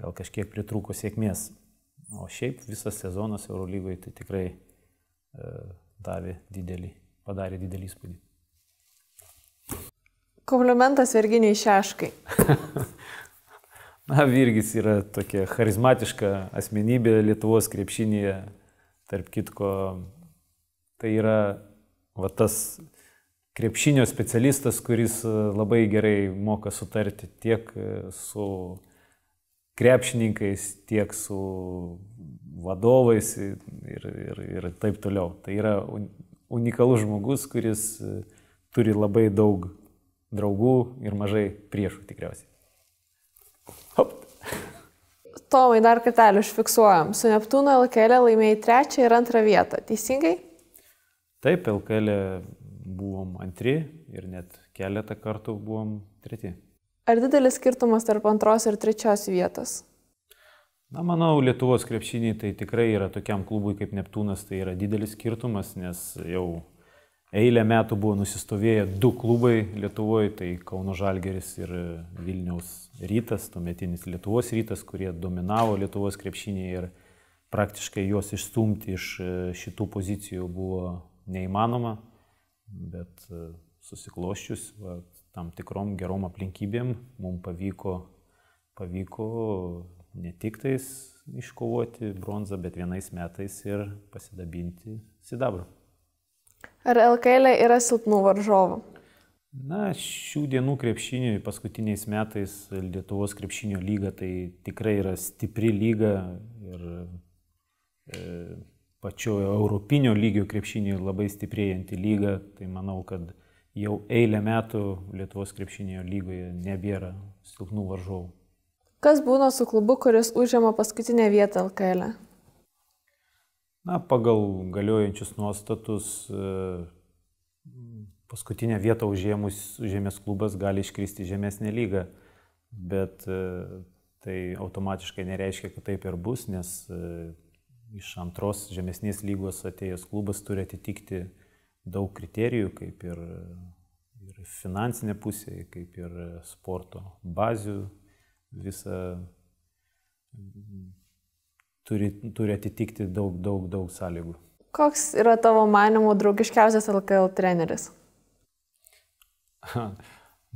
gal kažkiek pritrūko sėkmės. O šiaip visas sezonas Eurolygoje tai tikrai e, davė didelį, padarė didelį įspūdį. Komplimentas Virginijai Šeškai. Na, Virgis yra tokia charizmatiška asmenybė Lietuvos krepšinėje. Tarp kitko, tai yra va, tas krepšinio specialistas, kuris e, labai gerai moka sutarti tiek e, su krepšininkais, tiek su vadovais ir, ir, ir taip toliau. Tai yra unikalus žmogus, kuris e, turi labai daug draugų ir mažai priešų tikriausiai. Hop. Tomai, dar kartelį užfiksuojam. Su Neptūno LKL laimėjai trečią ir antrą vietą. Teisingai? Taip, LKL buvom antri ir net keletą kartų buvom treti. Ar didelis skirtumas tarp antros ir trečios vietos? Na, manau, Lietuvos krepšiniai tai tikrai yra tokiam klubui kaip Neptūnas, tai yra didelis skirtumas, nes jau eilę metų buvo nusistovėję du klubai Lietuvoje, tai Kauno Žalgeris ir Vilniaus rytas, tuometinis Lietuvos rytas, kurie dominavo Lietuvos krepšiniai ir praktiškai juos išstumti iš šitų pozicijų buvo neįmanoma, bet susikloščius, va, tam tikrom gerom aplinkybėm mums pavyko, pavyko ne tik tais iškovoti bronzą, bet vienais metais ir pasidabinti sidabrą. Ar LKL yra silpnų varžovų? Na, šių dienų krepšinio paskutiniais metais Lietuvos krepšinio lyga tai tikrai yra stipri lyga ir e, pačiojo europinio lygio krepšinio labai stiprėjanti lyga. Tai manau, kad jau eilę metų Lietuvos krepšinio lygoje nebėra silpnų varžovų. Kas būna su klubu, kuris užima paskutinę vietą LKL? E? Na, pagal galiojančius nuostatus paskutinę vietą užėmus, užėmęs klubas gali iškristi žemesnę lygą, bet e, tai automatiškai nereiškia, kad taip ir bus, nes e, iš antros žemesnės lygos atėjęs klubas turi atitikti daug kriterijų, kaip ir, ir finansinė pusė, kaip ir sporto bazių, visą turi, turi atitikti daug, daug, daug sąlygų. Koks yra tavo manimų draugiškiausias LKL treneris?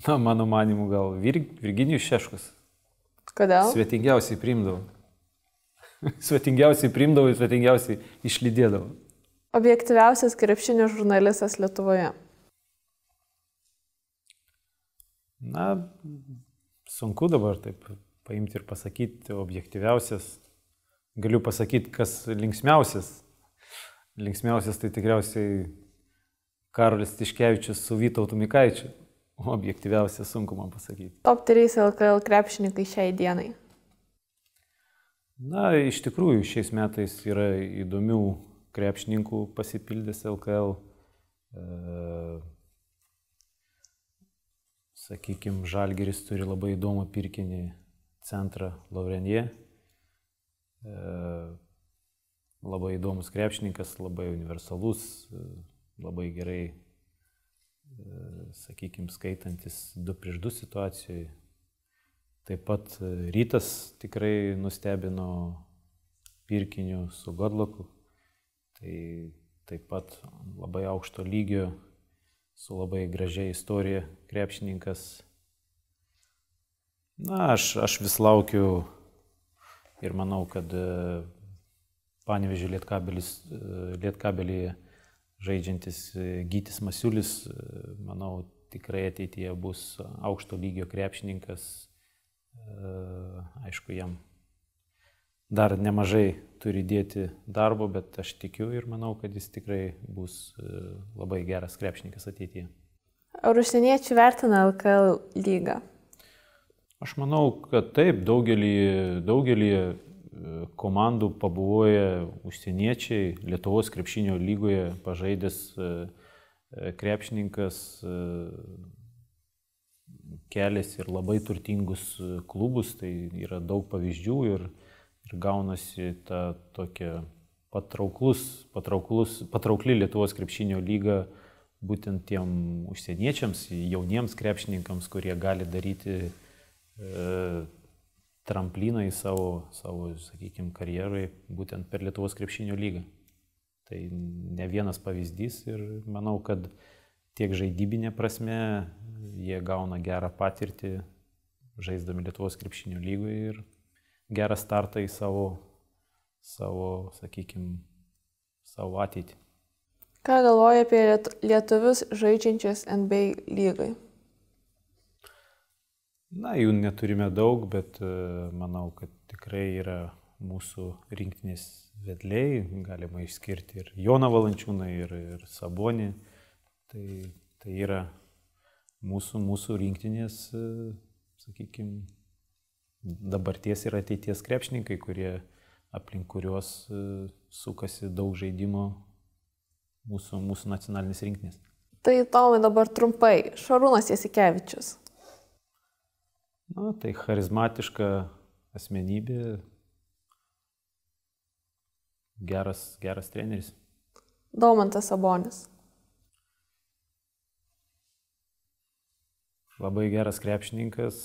Na, mano manimu, gal Vir, Virginijus Šeškus. Kodėl? Svetingiausiai primdavau. svetingiausiai primdavau ir svetingiausiai išlydėdavau. Objektyviausias krepšinio žurnalistas Lietuvoje. Na, sunku dabar taip paimti ir pasakyti objektyviausias. Galiu pasakyti, kas linksmiausias linksmiausias tai tikriausiai Karolis Tiškevičius su Vytautu Mikaičiu. Objektyviausia sunku man pasakyti. Top 3 LKL krepšininkai šiai dienai. Na, iš tikrųjų, šiais metais yra įdomių krepšininkų pasipildęs LKL. E, Sakykime, Žalgeris turi labai įdomų pirkinį centrą Laurenie. E, labai įdomus krepšininkas, labai universalus, labai gerai, sakykime, skaitantis 2 prieš 2 situacijoje. Taip pat rytas tikrai nustebino pirkiniu su Godloku. Tai taip pat labai aukšto lygio, su labai gražia istorija krepšininkas. Na, aš, aš vis laukiu ir manau, kad Panevežė Lietkabelį žaidžiantis e, Gytis Masiulis, e, manau, tikrai ateityje bus aukšto lygio krepšininkas. E, aišku, jam dar nemažai turi dėti darbo, bet aš tikiu ir manau, kad jis tikrai bus labai geras krepšininkas ateityje. Ar užsieniečių vertina LKL lygą? Aš manau, kad taip, daugelį, daugelį komandų pabuvoja užsieniečiai, Lietuvos krepšinio lygoje pažaidęs e, e, krepšininkas e, kelias ir labai turtingus klubus, tai yra daug pavyzdžių ir, ir gaunasi ta tokia patrauklus, patrauklus, patraukli Lietuvos krepšinio lyga būtent tiem užsieniečiams, jauniems krepšininkams, kurie gali daryti e, trampliną į savo, savo sakykime, karjerai būtent per Lietuvos krepšinio lygą. Tai ne vienas pavyzdys ir manau, kad tiek žaidybinė prasme jie gauna gerą patirtį žaisdami Lietuvos krepšinio lygoje ir gerą startą į savo, savo sakykime, savo ateitį. Ką galvoja apie lietuvius žaidžiančius NBA lygai? Na, jų neturime daug, bet e, manau, kad tikrai yra mūsų rinktinės vedliai, galima išskirti ir Joną Valančiūną, ir, ir Sabonį. Tai, tai yra mūsų, mūsų rinktinės, e, sakykime, dabarties ir ateities krepšininkai, kurie aplink kuriuos e, sukasi daug žaidimo mūsų, mūsų nacionalinės rinktinės. Tai Tomai dabar trumpai, Šarūnas Jasikevičius. Na, tai charizmatiška asmenybė, geras, geras treneris. Daumantas Sabonis. Labai geras krepšininkas,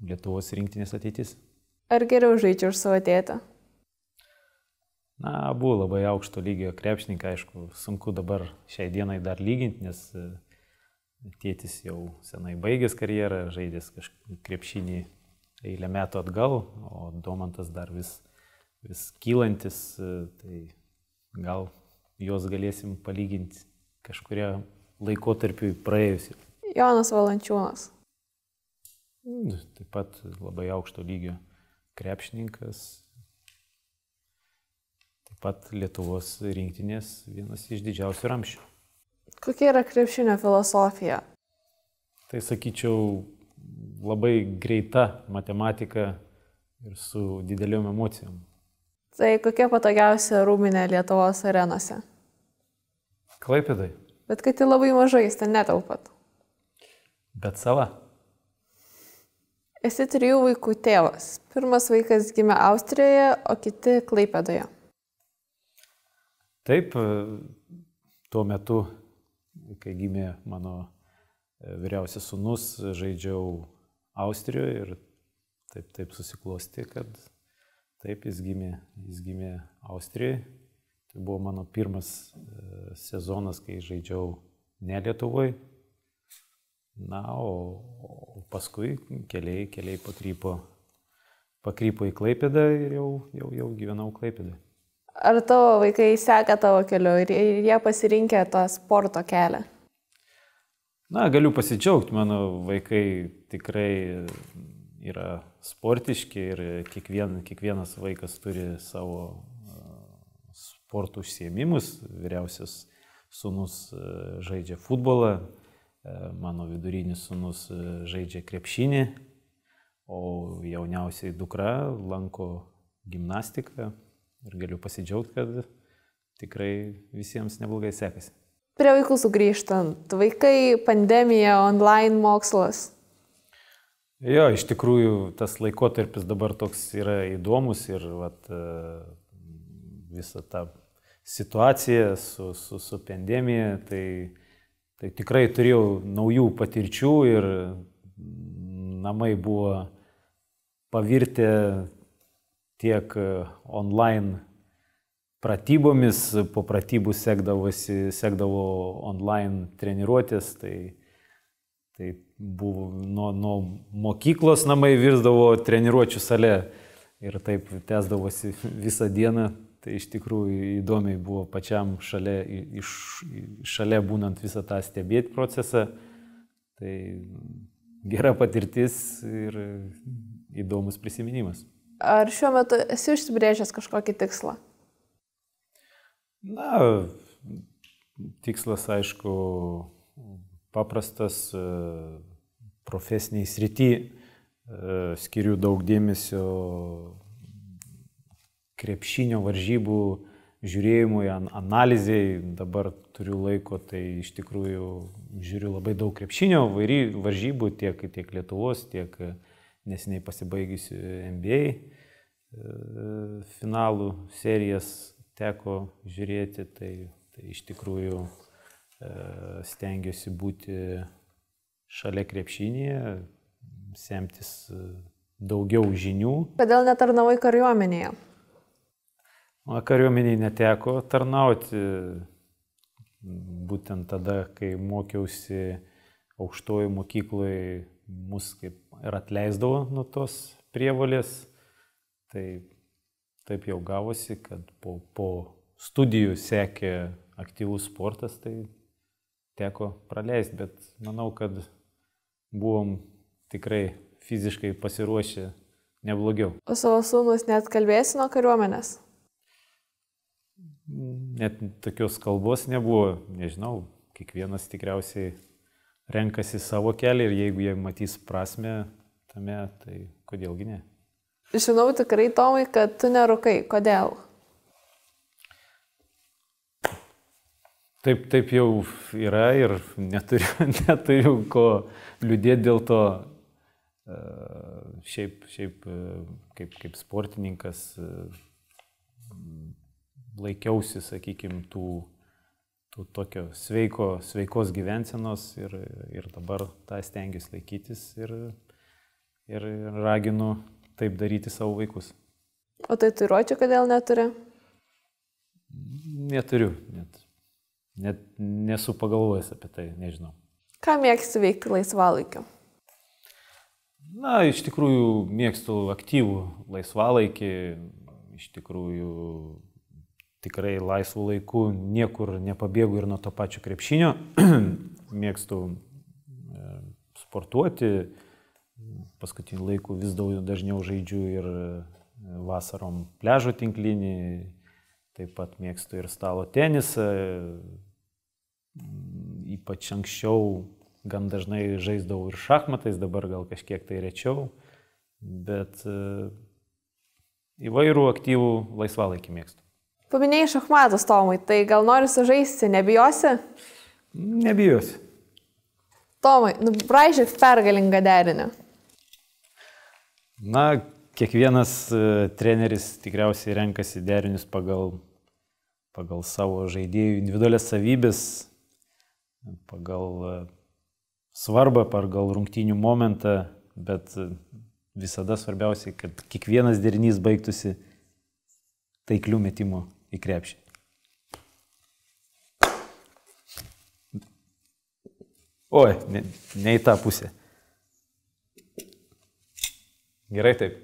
Lietuvos rinktinės ateitis. Ar geriau žaidžia už savo tėtą? Na, abu labai aukšto lygio krepšininkai, aišku, sunku dabar šiai dienai dar lyginti, nes Tėtis jau senai baigęs karjerą, žaidęs krepšinį eilę metų atgal, o Domantas dar vis, vis kylantis, tai gal juos galėsim palyginti kažkuria laikotarpiu praėjusi. Jonas Valančiūnas. Taip pat labai aukšto lygio krepšininkas. Taip pat Lietuvos rinktinės vienas iš didžiausių ramščių. Kokia yra krepšinio filosofija? Tai sakyčiau, labai greita matematika ir su dideliom emocijom. Tai kokia patogiausia rūminė Lietuvos arenose? Klaipėdai. Bet kad į labai mažai, jūs ten netaupat. Bet sava. Esi trijų vaikų tėvas. Pirmas vaikas gimė Austrijoje, o kiti Klaipėdoje. Taip, tuo metu, kai gimė mano vyriausias sunus, žaidžiau Austrijoje ir taip, taip susiklosti, kad taip jis gimė, jis gimė Austrijoje. Tai buvo mano pirmas sezonas, kai žaidžiau ne Lietuvoje, Na, o, o paskui keliai, keliai pakrypo, pakrypo į Klaipėdą ir jau, jau, jau gyvenau Klaipėdą. Ar tavo vaikai seka tavo keliu ir jie pasirinkė tą sporto kelią? Na, galiu pasidžiaugti, mano vaikai tikrai yra sportiški ir kiekvien, kiekvienas vaikas turi savo sporto užsiemimus. Vyriausias sunus žaidžia futbolą, E, mano vidurinis sunus e, žaidžia krepšinį, o jauniausiai dukra lanko gimnastiką ir galiu pasidžiaugti, kad tikrai visiems neblogai sekasi. Prie vaikų sugrįžtant, vaikai, pandemija, online mokslas. Jo, iš tikrųjų tas laikotarpis dabar toks yra įdomus ir vat, e, visa ta situacija su, su, su pandemija, tai Tai tikrai turėjau naujų patirčių ir namai buvo pavirtę tiek online pratybomis, po pratybų sekdavo online treniruotės, tai, tai buvo nuo, nuo mokyklos namai virsdavo treniruočių sale ir taip tęsdavosi visą dieną. Tai iš tikrųjų įdomiai buvo pačiam šalia, iš, šalia būnant visą tą stebėti procesą. Tai gera patirtis ir įdomus prisiminimas. Ar šiuo metu esi užsibrėžęs kažkokį tikslą? Na, tikslas, aišku, paprastas, profesiniai srity, skiriu daug dėmesio krepšinio varžybų žiūrėjimui, analizai, dabar turiu laiko, tai iš tikrųjų žiūriu labai daug krepšinio varžybų, tiek, tiek Lietuvos, tiek nesiniai pasibaigusių NBA e, finalų serijas teko žiūrėti, tai, tai iš tikrųjų e, stengiuosi būti šalia krepšinėje, semtis daugiau žinių. Kodėl netarnavai kariuomenėje? Kariuomeniai neteko tarnauti, būtent tada, kai mokiausi aukštojo mokykloje, mus kaip ir atleisdavo nuo tos prievalės. Tai taip jau gavosi, kad po, po studijų sekė aktyvus sportas, tai teko praleisti, bet manau, kad buvom tikrai fiziškai pasiruošę neblogiau. O savo sūnus net kalbėsi nuo kariuomenės? Net tokios kalbos nebuvo, nežinau, kiekvienas tikriausiai renkasi savo kelią ir jeigu jie matys prasme tame, tai kodėlgi ne. Žinau tikrai, Tomai, kad tu nerukai. Kodėl? Taip, taip jau yra ir neturiu, neturiu ko liūdėti dėl to. Šiaip, šiaip kaip, kaip sportininkas laikiausi, sakykime, tų, tų tokio sveiko, sveikos gyvensenos ir, ir dabar tą stengiuosi laikytis ir, ir raginu taip daryti savo vaikus. O tai turiuočių kodėl neturi? Neturiu, net, net nesu pagalvojęs apie tai, nežinau. Ką mėgsti veikti laisvalaikiu? Na, iš tikrųjų mėgstu aktyvų laisvalaikį, iš tikrųjų tikrai laisvų laikų niekur nepabėgu ir nuo to pačio krepšinio. Mėgstu e, sportuoti, paskutiniu laiku vis daug dažniau žaidžiu ir e, vasarom pležo tinklinį, taip pat mėgstu ir stalo tenisą, ypač anksčiau gan dažnai žaisdavau ir šachmatais, dabar gal kažkiek tai rečiau, bet e, įvairų aktyvų laisvalaikį mėgstu. Paminėjai šachmatus, Tomai, tai gal nori sužaisti, nebijosi? Nebijosiu. Tomai, nubraižyk pergalingą derinį. Na, kiekvienas e, treneris tikriausiai renkasi derinius pagal, pagal savo žaidėjų individualias savybės, pagal e, svarbą, pagal rungtynių momentą, bet e, visada svarbiausia, kad kiekvienas derinys baigtųsi taiklių metimų į krepšį. Oi, ne, ne į tą pusę. Gerai taip.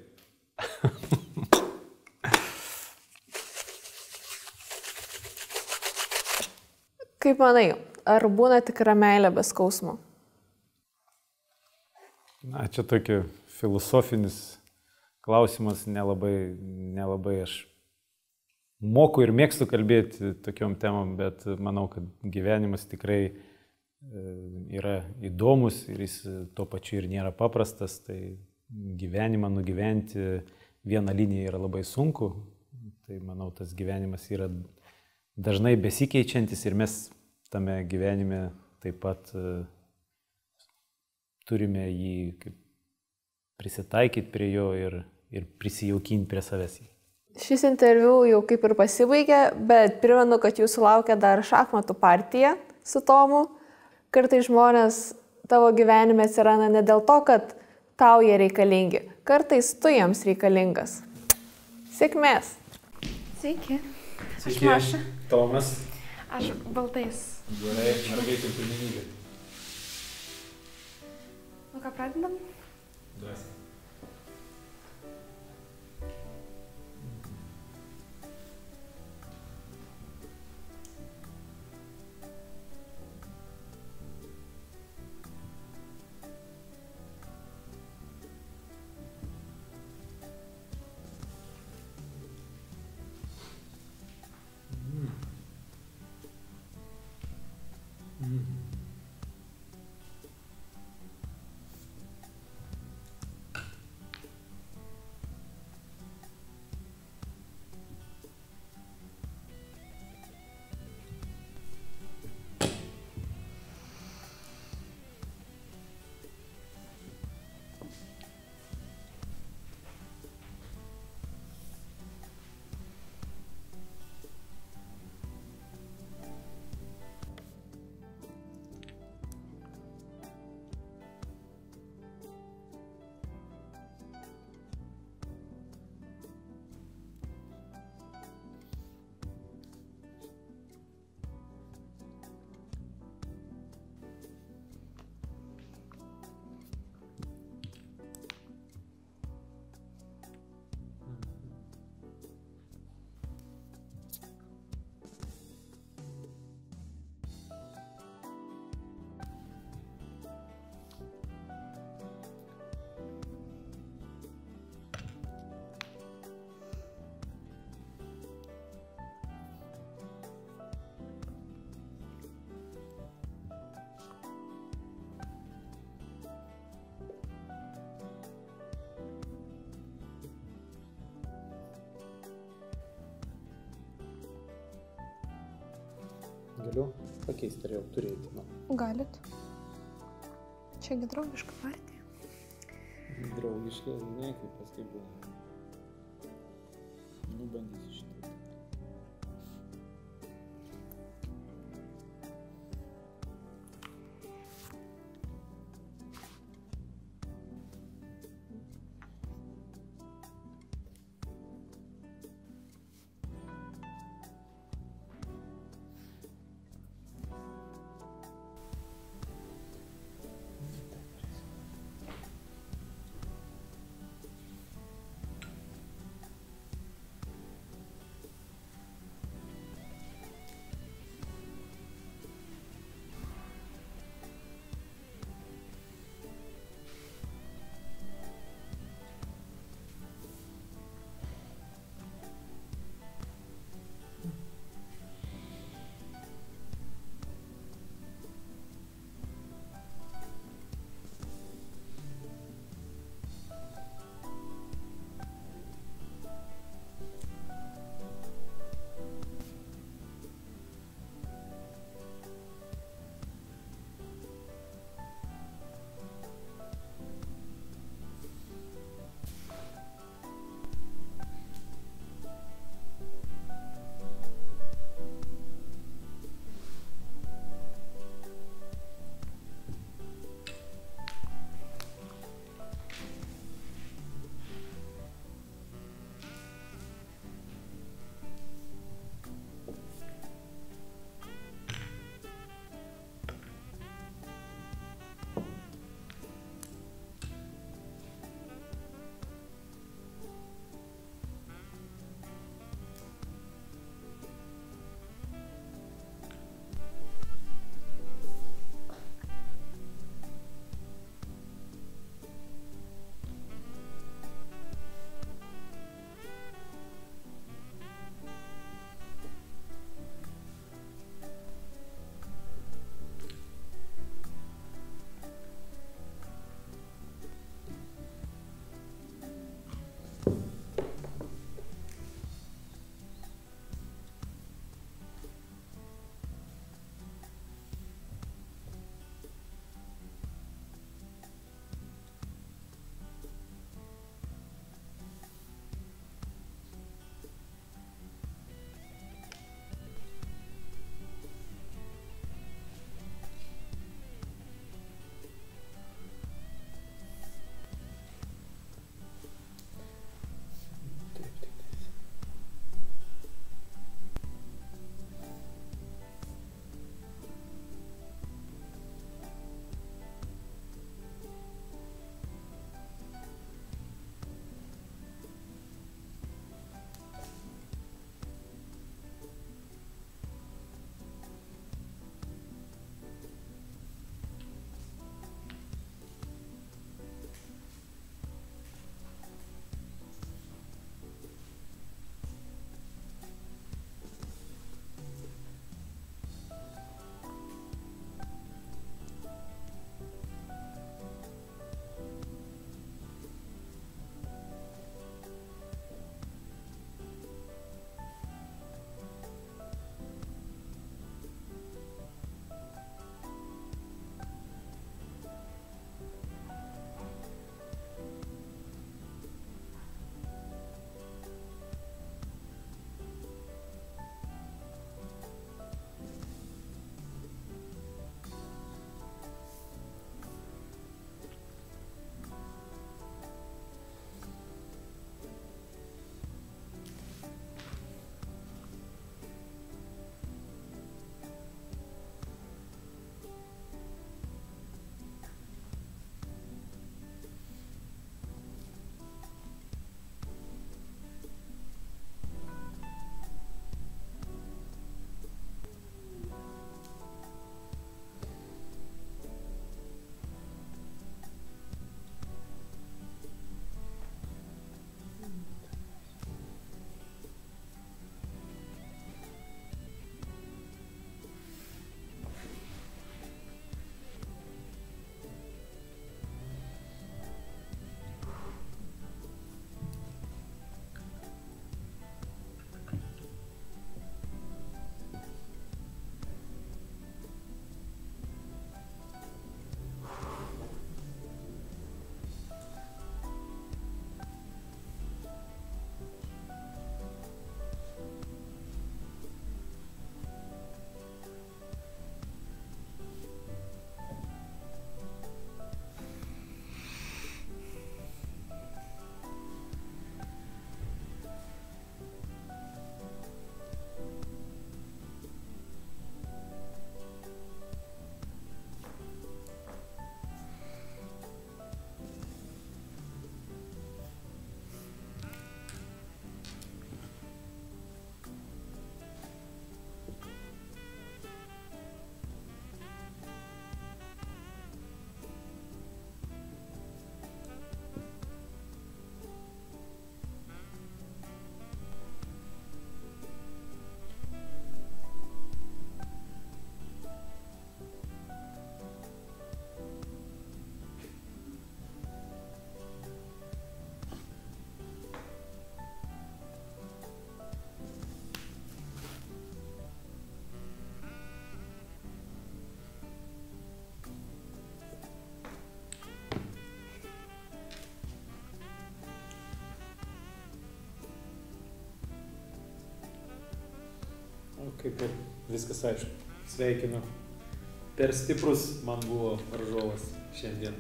Kaip manai, ar būna tikra meilė be skausmo? Na, čia tokia filosofinis klausimas, nelabai, nelabai aš moku ir mėgstu kalbėti tokiom temom, bet manau, kad gyvenimas tikrai E, yra įdomus ir jis tuo pačiu ir nėra paprastas, tai gyvenimą nugyventi vieną liniją yra labai sunku. Tai manau, tas gyvenimas yra dažnai besikeičiantis ir mes tame gyvenime taip pat e, turime jį prisitaikyti prie jo ir, ir prisijaukinti prie savęs. Šis interviu jau kaip ir pasibaigė, bet primenu, kad jūsų laukia dar šachmatų partija su Tomu kartai žmonės tavo gyvenime atsiranda ne dėl to, kad tau jie reikalingi, kartais tu jiems reikalingas. Sėkmės. Sveiki. Sveiki. Aš Maša. Tomas. Aš baltais. Gerai, mergaitė pirmenybė. Nu ką, pradedam? Drąsiai. Galiu pakeisti, ar jau turėti. Nu, Galit. Čiagi draugiška partija. draugiškai, ne, kaip paskui buvo. Kaip ir viskas aišku. Sveikinu. Per stiprus man buvo varžovas šiandien.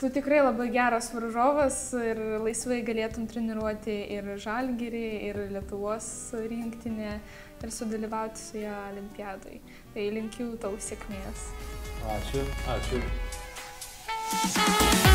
Tu tikrai labai geras varžovas ir laisvai galėtum treniruoti ir žalgyrį, ir Lietuvos rinktinę ir sudalyvauti su ją olimpiadai. Tai linkiu tau sėkmės. Ačiū, ačiū.